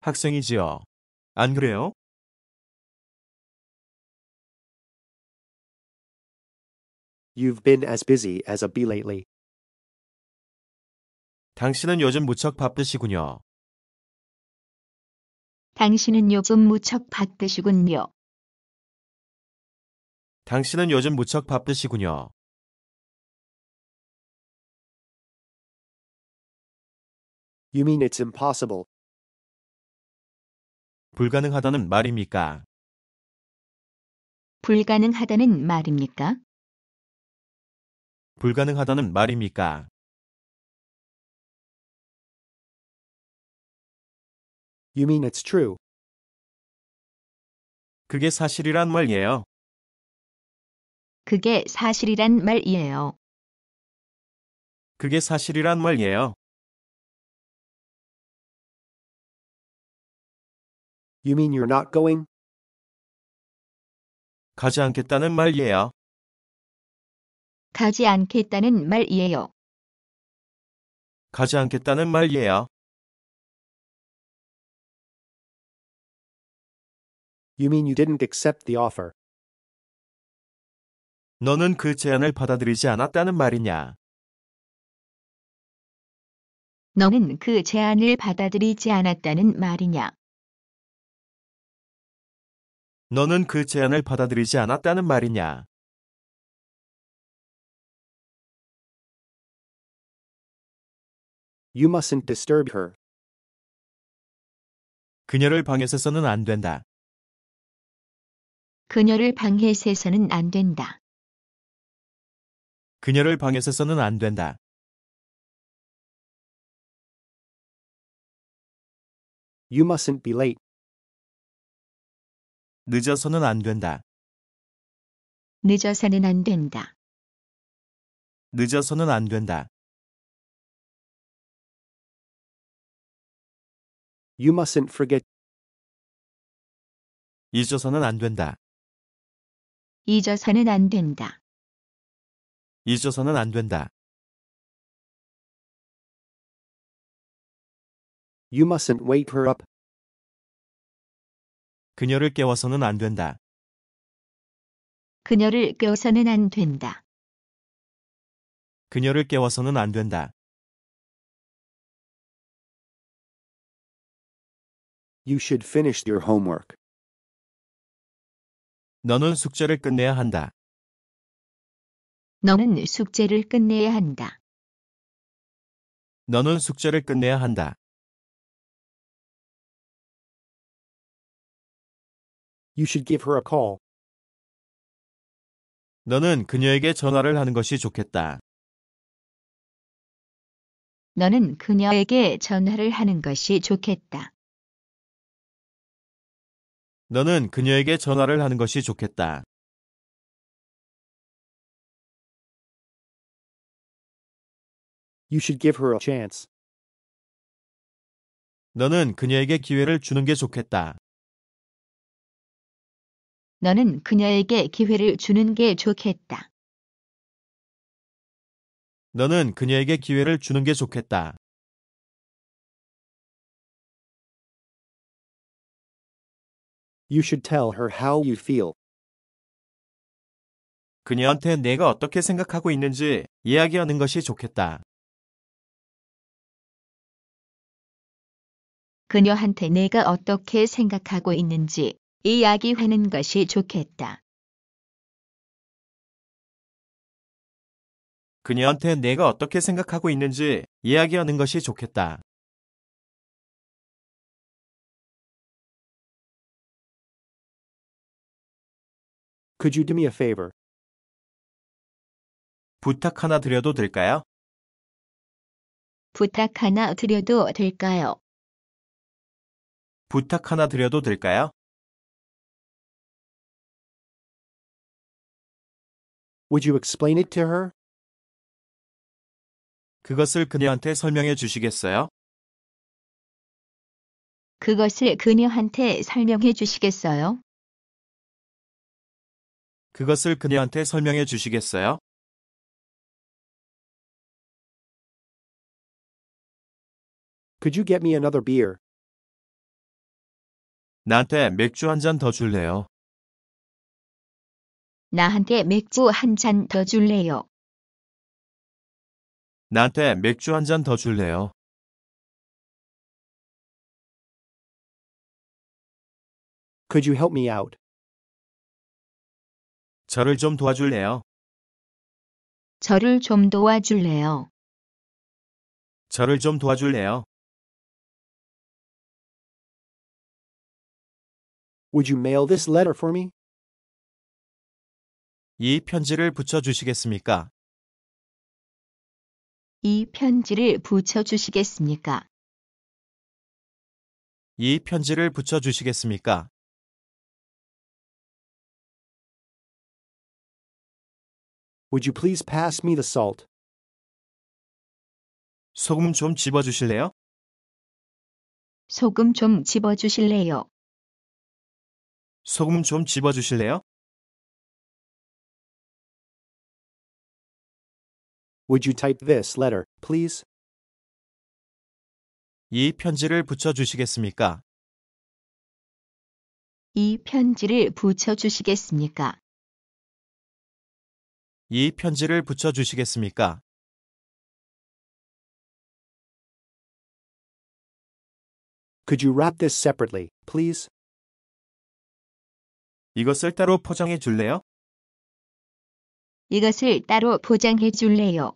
학생이지요. 안 그래요? You've been as busy as a bee lately. 당신은 요즘 무척 바쁘시군요. 당신은 요즘 무척 바쁘시군요. 당신은 요즘 무척 바쁘시군요. You mean it's impossible 불가능하다는 말입니까? 불가능하다는 말입니까? 불가능하다는 말입니까? You mean it's true. 그게 사실이란 말이에요. 그게 사실이란 말이에요. 그게 사실이란 말이에요. You mean you're not going? 가지 않겠다는 말이에요. 가지 않겠다는 말이에요. 가지 않겠다는 말이에요. You mean you didn't accept the offer. 너는 그 제안을 받아들이지 않았다는 말이냐? 너는 그 제안을 받아들이지 않았다는 말이냐? 너는 그 제안을 받아들이지 않았다는 말이냐? You mustn't disturb her. 그녀를 방해해서는 안 된다. 그녀를 방해해서는 안 된다. 그녀를 방해해서는 안 된다. You mustn't be late. 늦어서는 안 된다. 늦어서는 안 된다. 늦어서는 안 된다. You mustn't forget. 잊어서는 안 된다. 잊어서는 안 된다. 잊어서는 안 된다. You mustn't wake her up. 그녀를 깨워서는 안 된다. 그녀를 깨워서는 안 된다. 그녀를 깨워서는 안 된다. You should finish your homework. 너는 숙제를 끝내야 한다. 너는 숙제를 끝내야 한다. 너는 숙제를 끝내야 한다. You should give her a call. 너는 그녀에게 전화를 하는 것이 좋겠다. 너는 그녀에게 전화를 하는 것이 좋겠다. 너는 그녀에게 전화를 하는 것이 좋겠다. You should give her a chance. 너는 그녀에게 기회를 주는 게 좋겠다. 너는 그녀에게 기회를 주는 게 좋겠다. 너는 그녀에게 기회를 주는 게 좋겠다. You should tell her how you feel. 그녀한테 내가 어떻게 생각하고 있는지 이야기하는 것이 좋겠다. 그녀한테 내가 어떻게 생각하고 있는지 이야기하는 것이 좋겠다. 그녀한테 내가 어떻게 생각하고 있는지 이야기하는 것이 좋겠다. Could you do me a favor? 부탁 하나 드려도 될까요? 부탁 하나 드려도 될까요? 부탁 하나 드려도 될까요? Would you explain it to her? 그것을 그녀한테 설명해 주시겠어요? 그것을 그녀한테 설명해 주시겠어요? 그것을 그녀한테 설명해 주시겠어요? Could you get me another beer? 나한테 맥주 한 잔 더 줄래요? 나한테 맥주 한 잔 더 줄래요? 나한테 맥주 한 잔 더 줄래요? 저를 좀 도와줄래요? 저를 좀 도와줄래요? 저를 좀 도와줄래요? Would you mail this letter for me? 이 편지를 붙여 주시겠습니까? 이 편지를 붙여 주시겠습니까? 이 편지를 붙여 주시겠습니까? Would you please pass me the salt? 소금 좀 집어 주실래요? 소금 좀 집어 주실래요? 소금 좀 집어 주실래요? Would you type this letter, please? 이 편지를 붙여 주시겠습니까? 이 편지를 붙여 주시겠습니까? 이 편지를 붙여 주시겠습니까? Could you wrap this separately, please? 이것을 따로 포장해 줄래요? 이것을 따로 포장해 줄래요?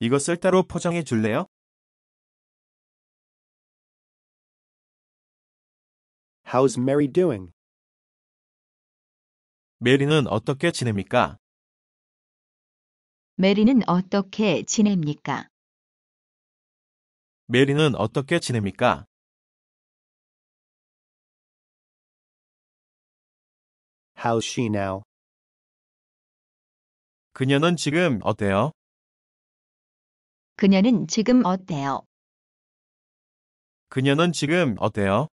이것을 따로 포장해 줄래요? How's Mary doing? 메리는 어떻게 지냅니까? 메리는 어떻게 지냅니까? 메리는 어떻게 지냅니까? How's she now? 그녀는 지금 어때요? 그녀는 지금 어때요? 그녀는 지금 어때요?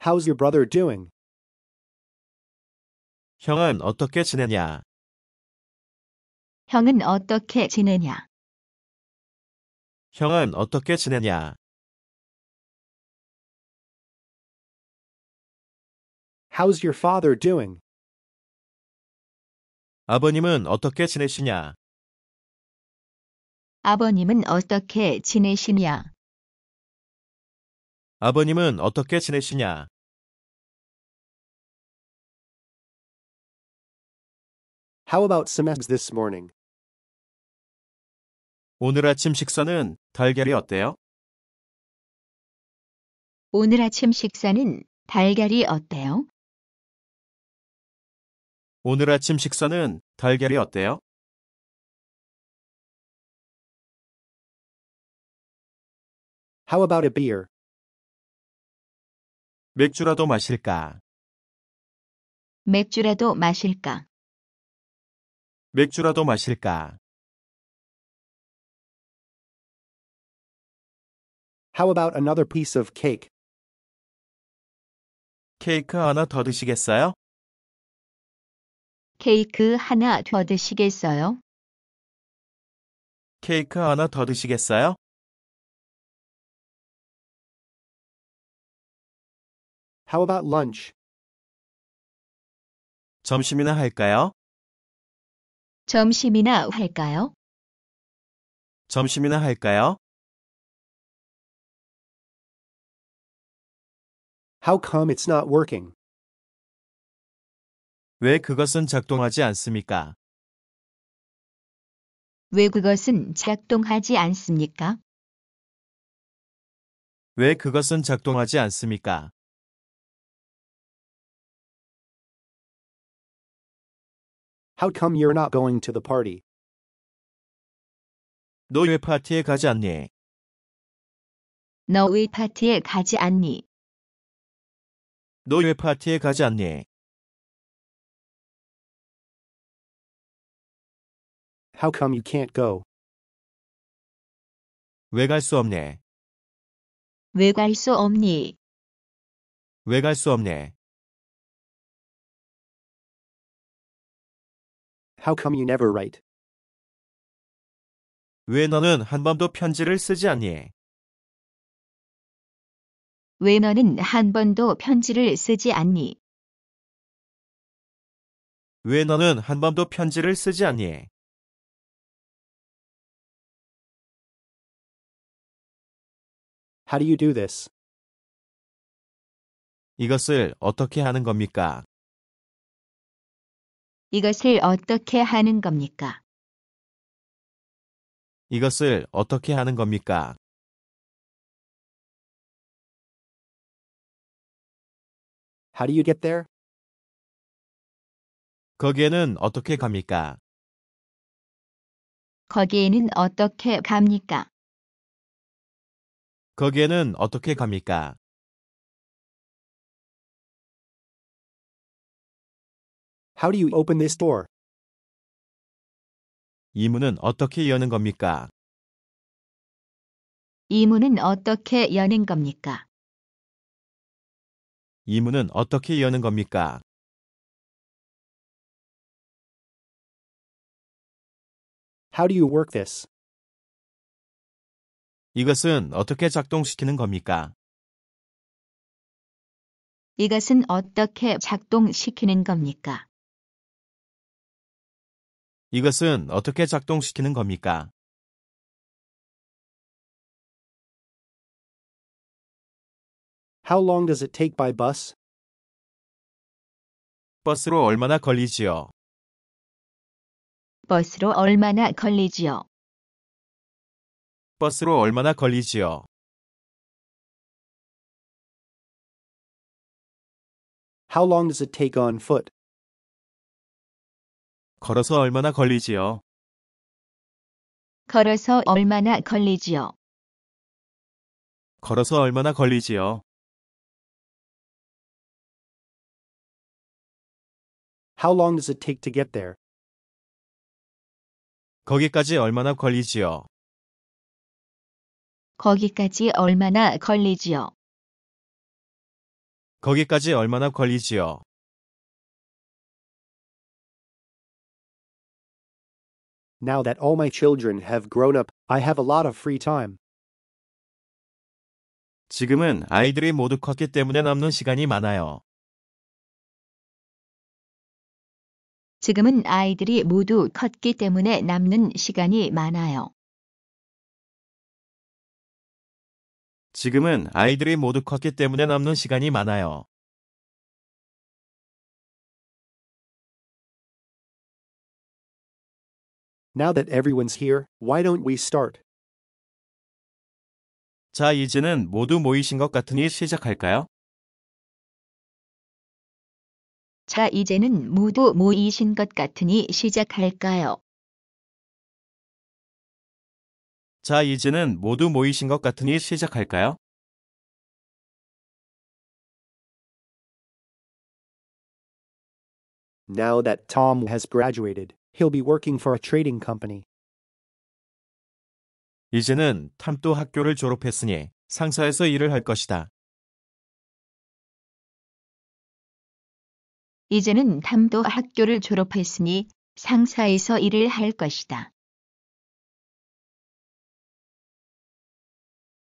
How's your brother doing? 형은 어떻게 지내냐? 형은 어떻게 지내냐? 형은 어떻게 지내냐? How's your father doing? 아버님은 어떻게 지내시냐? 아버님은 어떻게 지내시냐? 아버님은 어떻게 지내시냐? How about some eggs this morning? 오늘 아침 식사는 달걀이 어때요? 오늘 아침 식사는 달걀이 어때요? 오늘 아침 식사는 달걀이 어때요? How about a beer? 맥주라도 마실까? 맥주라도 마실까? 맥주라도 마실까? How about another piece of cake? 케이크 하나 더 드시겠어요? 케이크 하나 더 드시겠어요? 케이크 하나 더 드시겠어요? How about lunch? 점심이나 할까요? 점심이나 할까요? 점심이나 할까요? How come it's not working? 왜 그것은 작동하지 않습니까? 왜 그것은 작동하지 않습니까? 왜 그것은 작동하지 않습니까? How come you're not going to the party? 너 왜 파티에 가지 않니? 너 왜 파티에 가지 않니? 너 왜 파티에 가지 않니? How come you can't go? 왜 갈 수 없니? 왜갈 수 없니? 왜 갈 수 없니? How come you never write? 왜 너는 한 번도 편지를 쓰지 않니? 왜 너는 한 번도 편지를 쓰지 않니? 왜 너는 한 번도 편지를 쓰지 않니? How do you do this? 이것을 어떻게 하는 겁니까? 이것을 어떻게 하는 겁니까? 이것을 어떻게 하는 겁니까? 거기에는 어떻게 갑니까? 거기에는 어떻게 갑니까? 거기에는 어떻게 갑니까? How do you open this door? 이 문은 어떻게 여는 겁니까? 이 문은 어떻게 여는 겁니까? 이 문은 어떻게 여는 겁니까? How do you work this? 이것은 어떻게 작동시키는 겁니까? 이것은 어떻게 작동시키는 겁니까? 이것은 어떻게 작동시키는 겁니까? How long does it take by bus? 버스로 얼마나 걸리지요? 버스로 얼마나 걸리지요? 버스로 얼마나 걸리지요? How long does it take on foot? 걸어서 얼마나 걸리지요? 걸어서 얼마나 걸리지요? 걸어서 얼마나 걸리지요? How long does it take to get there? 거기까지 얼마나 걸리지요? 거기까지 얼마나 걸리지요? 거기까지 얼마나 걸리지요? Now that all my children have grown up, I have a lot of free time. 지금은 아이들이 모두 컸기 때문에 남는 시간이 많아요. 지금은 아이들이 모두 컸기 때문에 남는 시간이 많아요. 지금은 아이들이 모두 컸기 때문에 남는 시간이 많아요. Now that everyone's here, why don't we start? 자, 이제는 모두 모이신 것 같으니 시작할까요? 자, 이제는 모두 모이신 것 같으니 시작할까요? 자, 이제는 모두 모이신 것 같으니 시작할까요? Now that Tom has graduated, he'll be working for a trading company. 이제는 탐도 학교를 졸업했으니 상사에서 일을 할 것이다. 이제는 탐도 학교를 졸업했으니 상사에서 일을 할 것이다.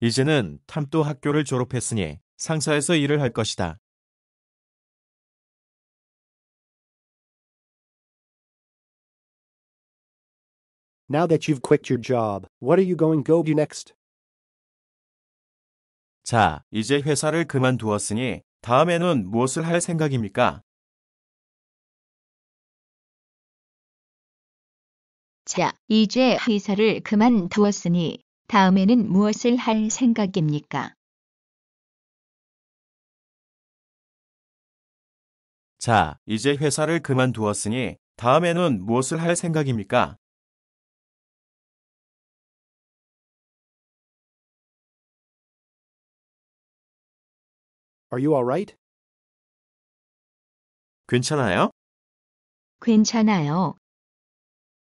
이제는 탐도 학교를 졸업했으니 상사에서 일을 할 것이다. Now that you've quit your job, what are you going to go do next? 자, 이제 회사를 그만두었으니 다음에는 무엇을 할 생각입니까? 자, 이제 회사를 그만두었으니 다음에는 무엇을 할 생각입니까? 자, 이제 회사를 그만두었으니 다음에는 무엇을 할 생각입니까? Are you all right? 괜찮아요? 괜찮아요.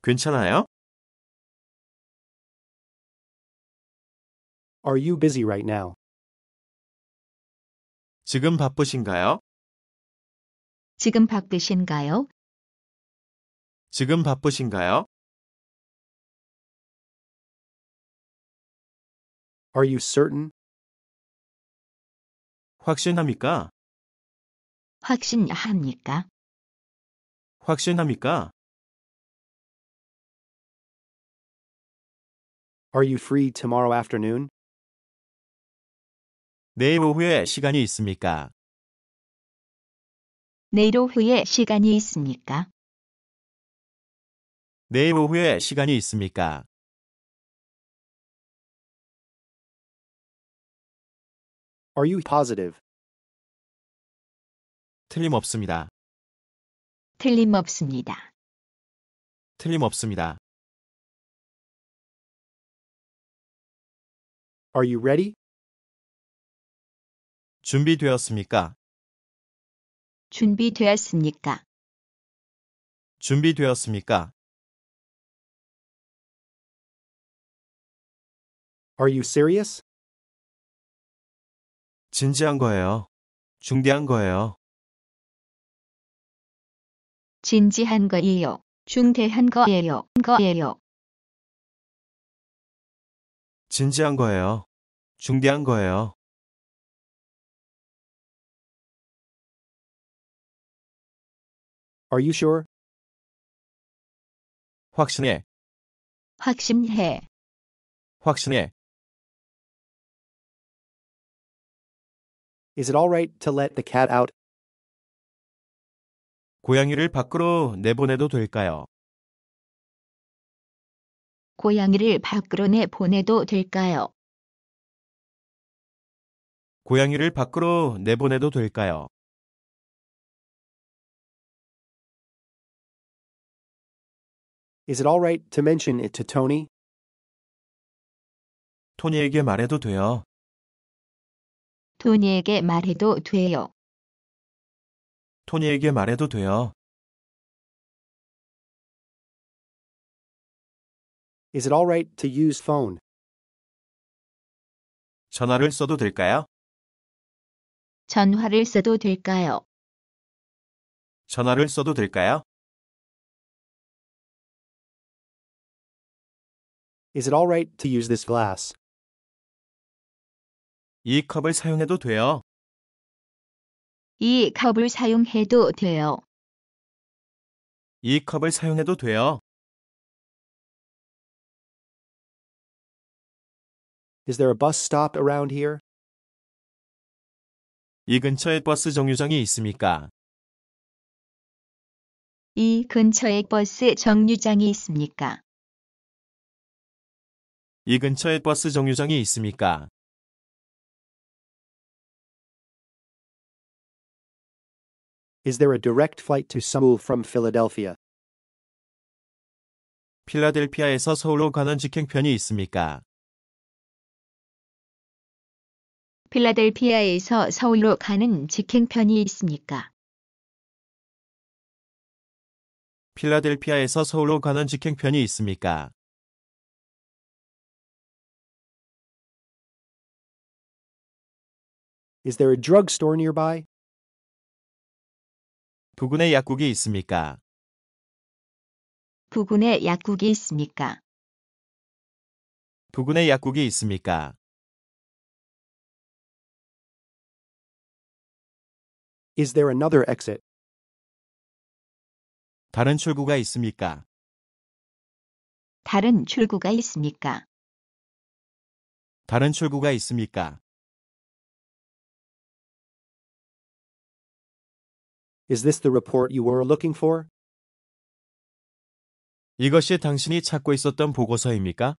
괜찮아요? Are you busy right now? 지금 바쁘신가요? 지금 바쁘신가요? 지금 바쁘신가요? Are you certain? 확신합니까? 확신합니까? 확신합니까? Are you free tomorrow afternoon? 내일 오후에 시간이 있습니까? 내일 오후에 시간이 있습니까? 내일 오후에 시간이 있습니까? Are you positive? 틀림없습니다. 틀림없습니다. 틀림없습니다. Are you ready? 준비되었습니까? 준비되었습니까? 준비되었습니까? Are you serious? 진지한 거예요. 중대한 거예요. 진지한 거예요. 중대한 거예요. 거예요. 진지한 거예요. 중대한 거예요. Are you sure? 확신해. 확신해. 확신해. Is it all right to let the cat out? 고양이를 밖으로 내보내도 될까요? 고양이를 밖으로 내 보내도 될까요? 고양이를 밖으로 내보내도 될까요? Is it all right to mention it to Tony? 토니에게 말해도 돼요. 토니에게 말해도 돼요. 토니에게 말해도 돼요. Is it all right to use phone? 전화를 써도 될까요? 전화를 써도 될까요? 전화를 써도 될까요? Is it all right to use this glass? 이 컵을 사용해도 돼요. 이 컵을 사용해도 돼요. 이 컵을 사용해도 돼요. Is there a bus stop around here? 이 근처에 버스 정류장이 있습니까? 이 근처에 버스 정류장이 있습니까? 이 근처에 버스 정류장이 있습니까? Is there a direct flight to Seoul from Philadelphia? 필라델피아에서 서울로 가는 직행편이 있습니까? 필라델피아에서 서울로 가는 직행편이 있습니까? 필라델피아에서 서울로 가는 직행편이 있습니까? Is there a drugstore nearby? 부근에 약국이 있습니까? 부근에 약국이 있습니까? 부근에 약국이 있습니까? Is there another exit? 다른 출구가 있습니까? 다른 출구가 있습니까? 다른 출구가 있습니까? Is this the report you were looking for? 이것이 당신이 찾고 있었던 보고서입니까?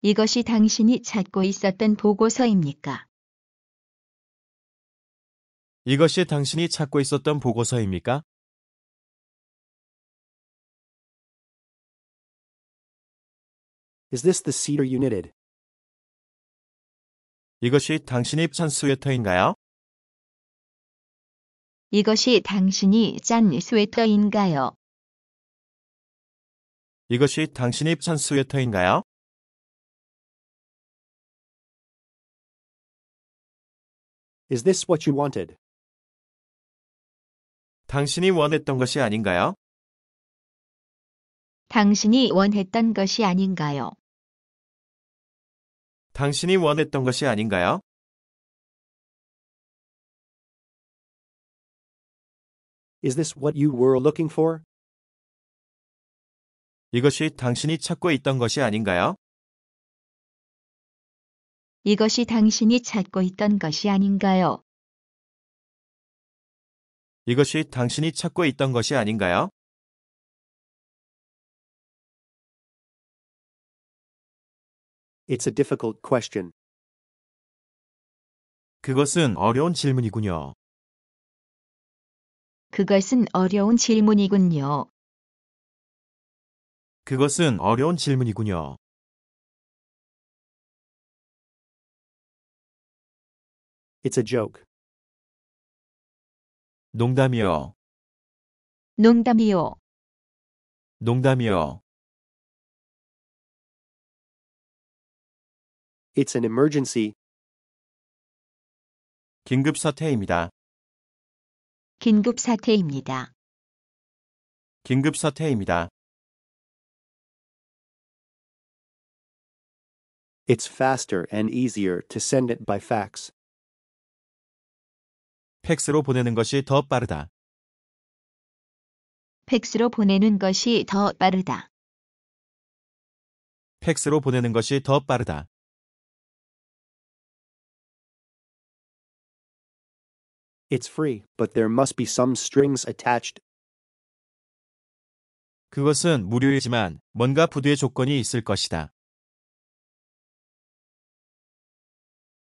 이것이 당신이 찾고 있었던 보고서입니까? 이것이 당신이 찾고 있었던 보고서입니까? Is this the cedar you knitted? 이것이 당신이 찬 스웨터인가요? 이것이 당신이 짠 스웨터인가요? 이것이 당신이 찬 스웨터인가요? Is this what you wanted? 당신이 원했던 것이 아닌가요? 당신이 원했던 것이 아닌가요? 당신이 원했던 것이 아닌가요? Is this what you were looking for? 이것이 당신이 찾고 있던 것이 아닌가요? 이것이 당신이 찾고 있던 것이 아닌가요? 이것이 당신이 찾고 있던 것이 아닌가요? It's a difficult question. 그것은 어려운 질문이군요. 그것은 어려운 질문이군요. 그것은 어려운 질문이군요. It's a joke. 농담이요. 농담이요. 농담이요. It's an emergency. 긴급 사태입니다. 긴급 사태입니다. 긴급 사태입니다. It's faster and easier to send it by fax. 팩스로 보내는 것이 더 빠르다. 팩스로 보내는 것이 더 빠르다. 팩스로 보내는 것이 더 빠르다. It's free, but there must be some strings attached. 그것은 무료이지만 뭔가 부두의 조건이 있을 것이다.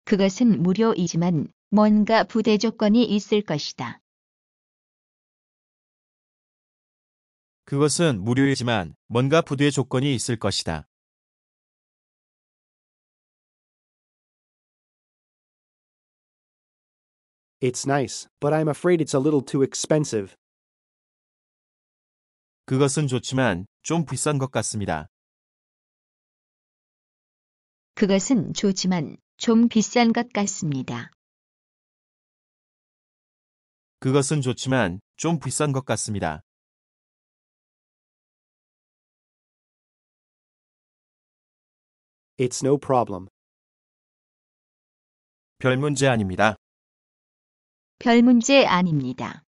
그것은 무료이지만 뭔가 부대 조건이 있을 것이다. 그것은 무료이지만 뭔가 부두의 조건이 있을 것이다. It's nice, but I'm afraid it's a little too expensive. 그것은 좋지만 좀 비싼 것 같습니다. 그것은 좋지만 좀 비싼 것 같습니다. 그것은 좋지만 좀 비싼 것 같습니다. It's no problem. 별 문제 아닙니다. 별 문제 아닙니다.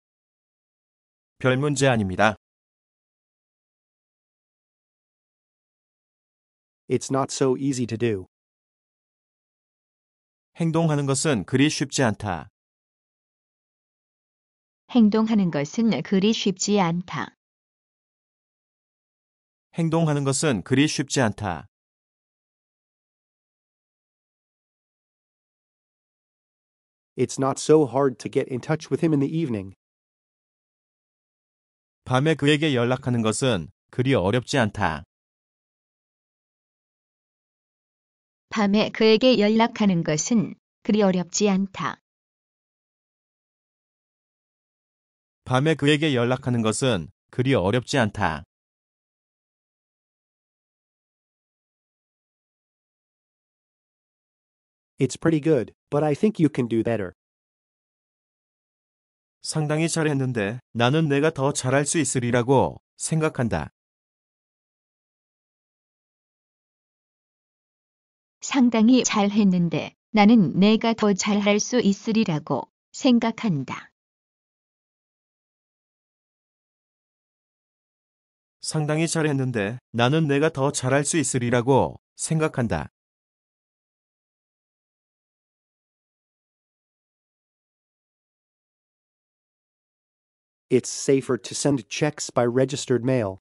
별 문제 아닙니다. It's not so easy to do. 행동하는 것은 그리 쉽지 않다. 행동하는 것은 그리 쉽지 않다. 행동하는 것은 그리 쉽지 않다. It's not so hard to get in touch with him in the evening. 밤에 그에게 연락하는 것은 그리 어렵지 않다. 밤에 그에게 연락하는 것은 그리 어렵지 않다. 밤에 그에게 연락하는 것은 그리 어렵지 않다. It's pretty good, but I think you can do better. 상당히 잘했는데 나는 내가 더 잘할 수 있으리라고 생각한다. 상당히 잘했는데 나는 내가 더 잘할 수 있으리라고 생각한다. 상당히 잘했는데 나는 내가 더 잘할 수 있으리라고 생각한다. It's safer to send checks by registered mail.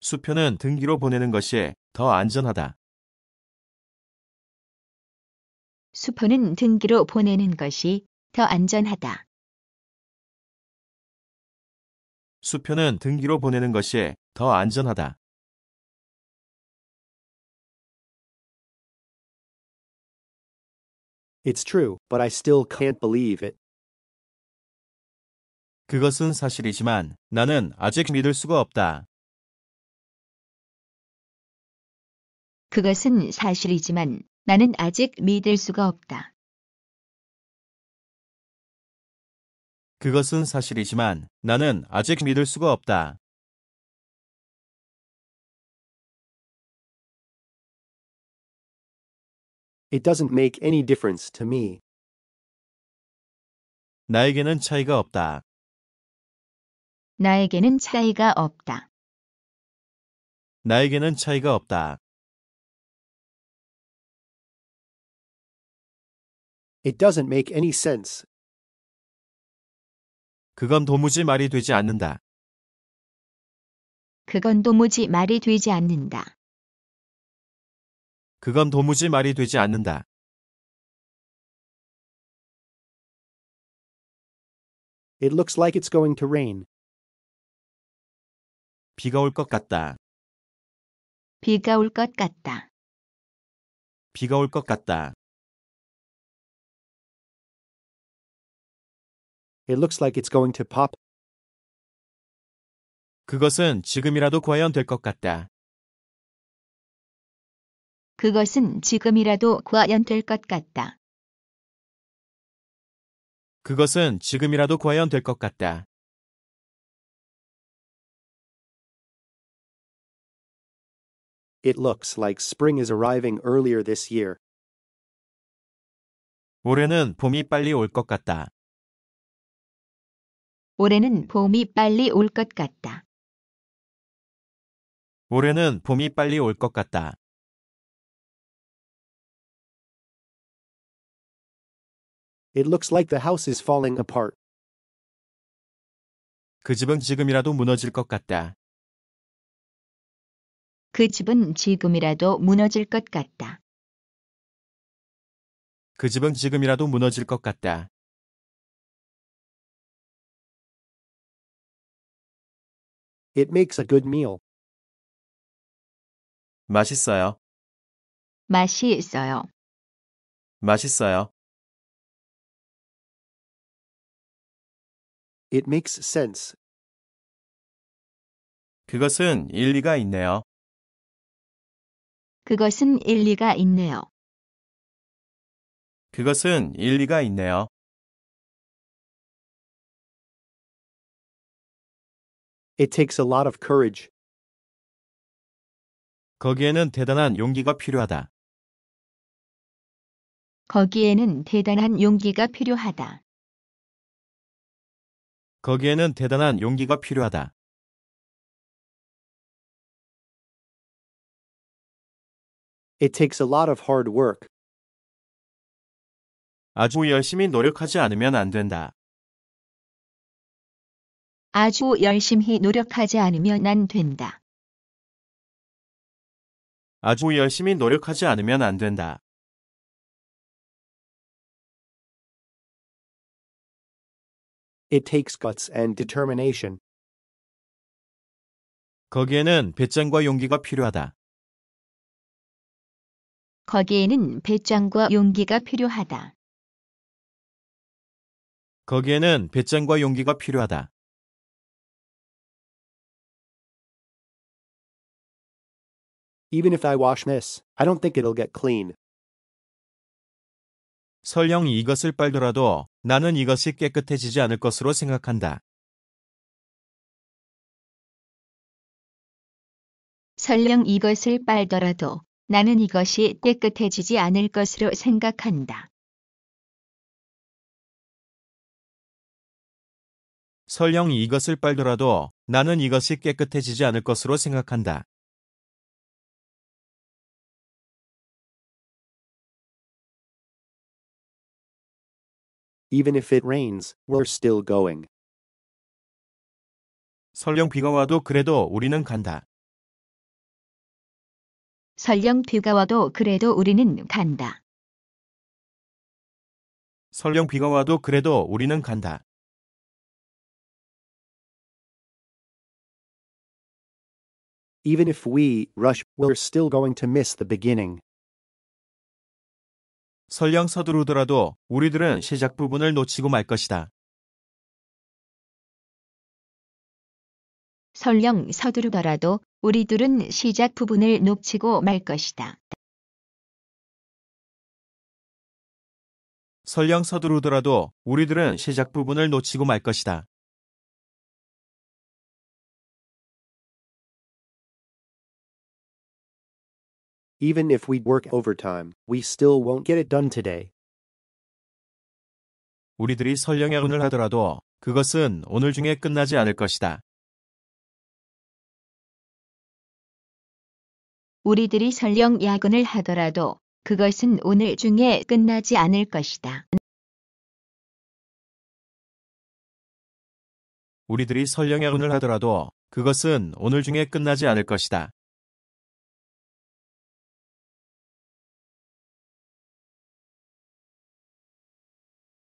수표는 등기로 보내는 것이 더 안전하다. 수표는 등기로 보내는 것이 더 안전하다. 수표는 등기로 보내는 것이 더 안전하다. It's true, but I still can't believe it. 그것은 사실이지만 나는 아직 믿을 수가 없다. 그것은 사실이지만 나는 아직 믿을 수가 없다. 그것은 사실이지만 나는 아직 믿을 수가 없다. It doesn't make any difference to me. 나에게는 차이가 없다. 나에게는 차이가 없다. 나에게는 차이가 없다. It doesn't make any sense. 그건 도무지 말이 되지 않는다. 그건 도무지 말이 되지 않는다. 그건 도무지 말이 되지 않는다. It looks like it's going to rain. 비가 올 것 같다. 비가 올 것 같다. 비가 올 것 같다. It looks like it's going to pop. 그것은 지금이라도 과연 될 것 같다. 그것은 지금이라도 과연 될 것 같다. 그것은 지금이라도 과연 될 것 같다. It looks like spring is arriving earlier this year. 올해는 봄이 빨리 올 것 같다. 올해는 봄이 빨리 올 것 같다. 올해는 봄이 빨리 올 것 같다. It looks like the house is falling apart. 그 집은 지금이라도 무너질 것 같다. 그 집은 지금이라도 무너질 것 같다. 그 집은 지금이라도 무너질 것 같다. It makes a good meal. 맛있어요. 맛이 있어요. 맛있어요. It makes sense. 그것은 일리가 있네요. 그것은 일리가 있네요. 그것은 일리가 있네요. It takes a lot of courage. 거기에는 대단한 용기가 필요하다. 거기에는 대단한 용기가 필요하다. 거기에는 대단한 용기가 필요하다. It takes a lot of hard work. 아주 열심히 노력하지 않으면 안 된다. 아주 열심히 노력하지 않으면 안 된다. 아주 열심히 노력하지 않으면 안 된다. It takes guts and determination. 거기에는 배짱과 용기가 필요하다. 거기에는 배짱과 용기가 필요하다. 거기에는 배짱과 용기가 필요하다. Even if I wash this, I don't think it'll get clean. 설령 이것을 빨더라도 나는 이것이 깨끗해지지 않을 것으로 생각한다. 설령 이것을 빨더라도 나는 이것이 깨끗해지지 않을 것으로 생각한다. 설령 이것을 빨더라도 나는 이것이 깨끗해지지 않을 것으로 생각한다. Even if it rains, we're still going. 설령 비가 와도 그래도 우리는 간다. 설령 비가 와도 그래도 우리는 간다. 설령 비가 와도 그래도 우리는 간다. Even if we rush, we're still going to miss the beginning. 설령 서두르더라도 우리들은 시작 부분을 놓치고 말 것이다. 설령 서두르더라도 우리들은 시작 부분을 놓치고 말 것이다. 설령 서두르더라도 우리들은 시작 부분을 놓치고 말 것이다. Even if we work overtime, we still won't get it done today. 우리들이 설령 야근을 하더라도 그것은 오늘 중에 끝나지 않을 것이다. 우리들이 설령 야근을 하더라도 그것은 오늘 중에 끝나지 않을 것이다. 우리들이 설령 야근을 하더라도 그것은 오늘 중에 끝나지 않을 것이다.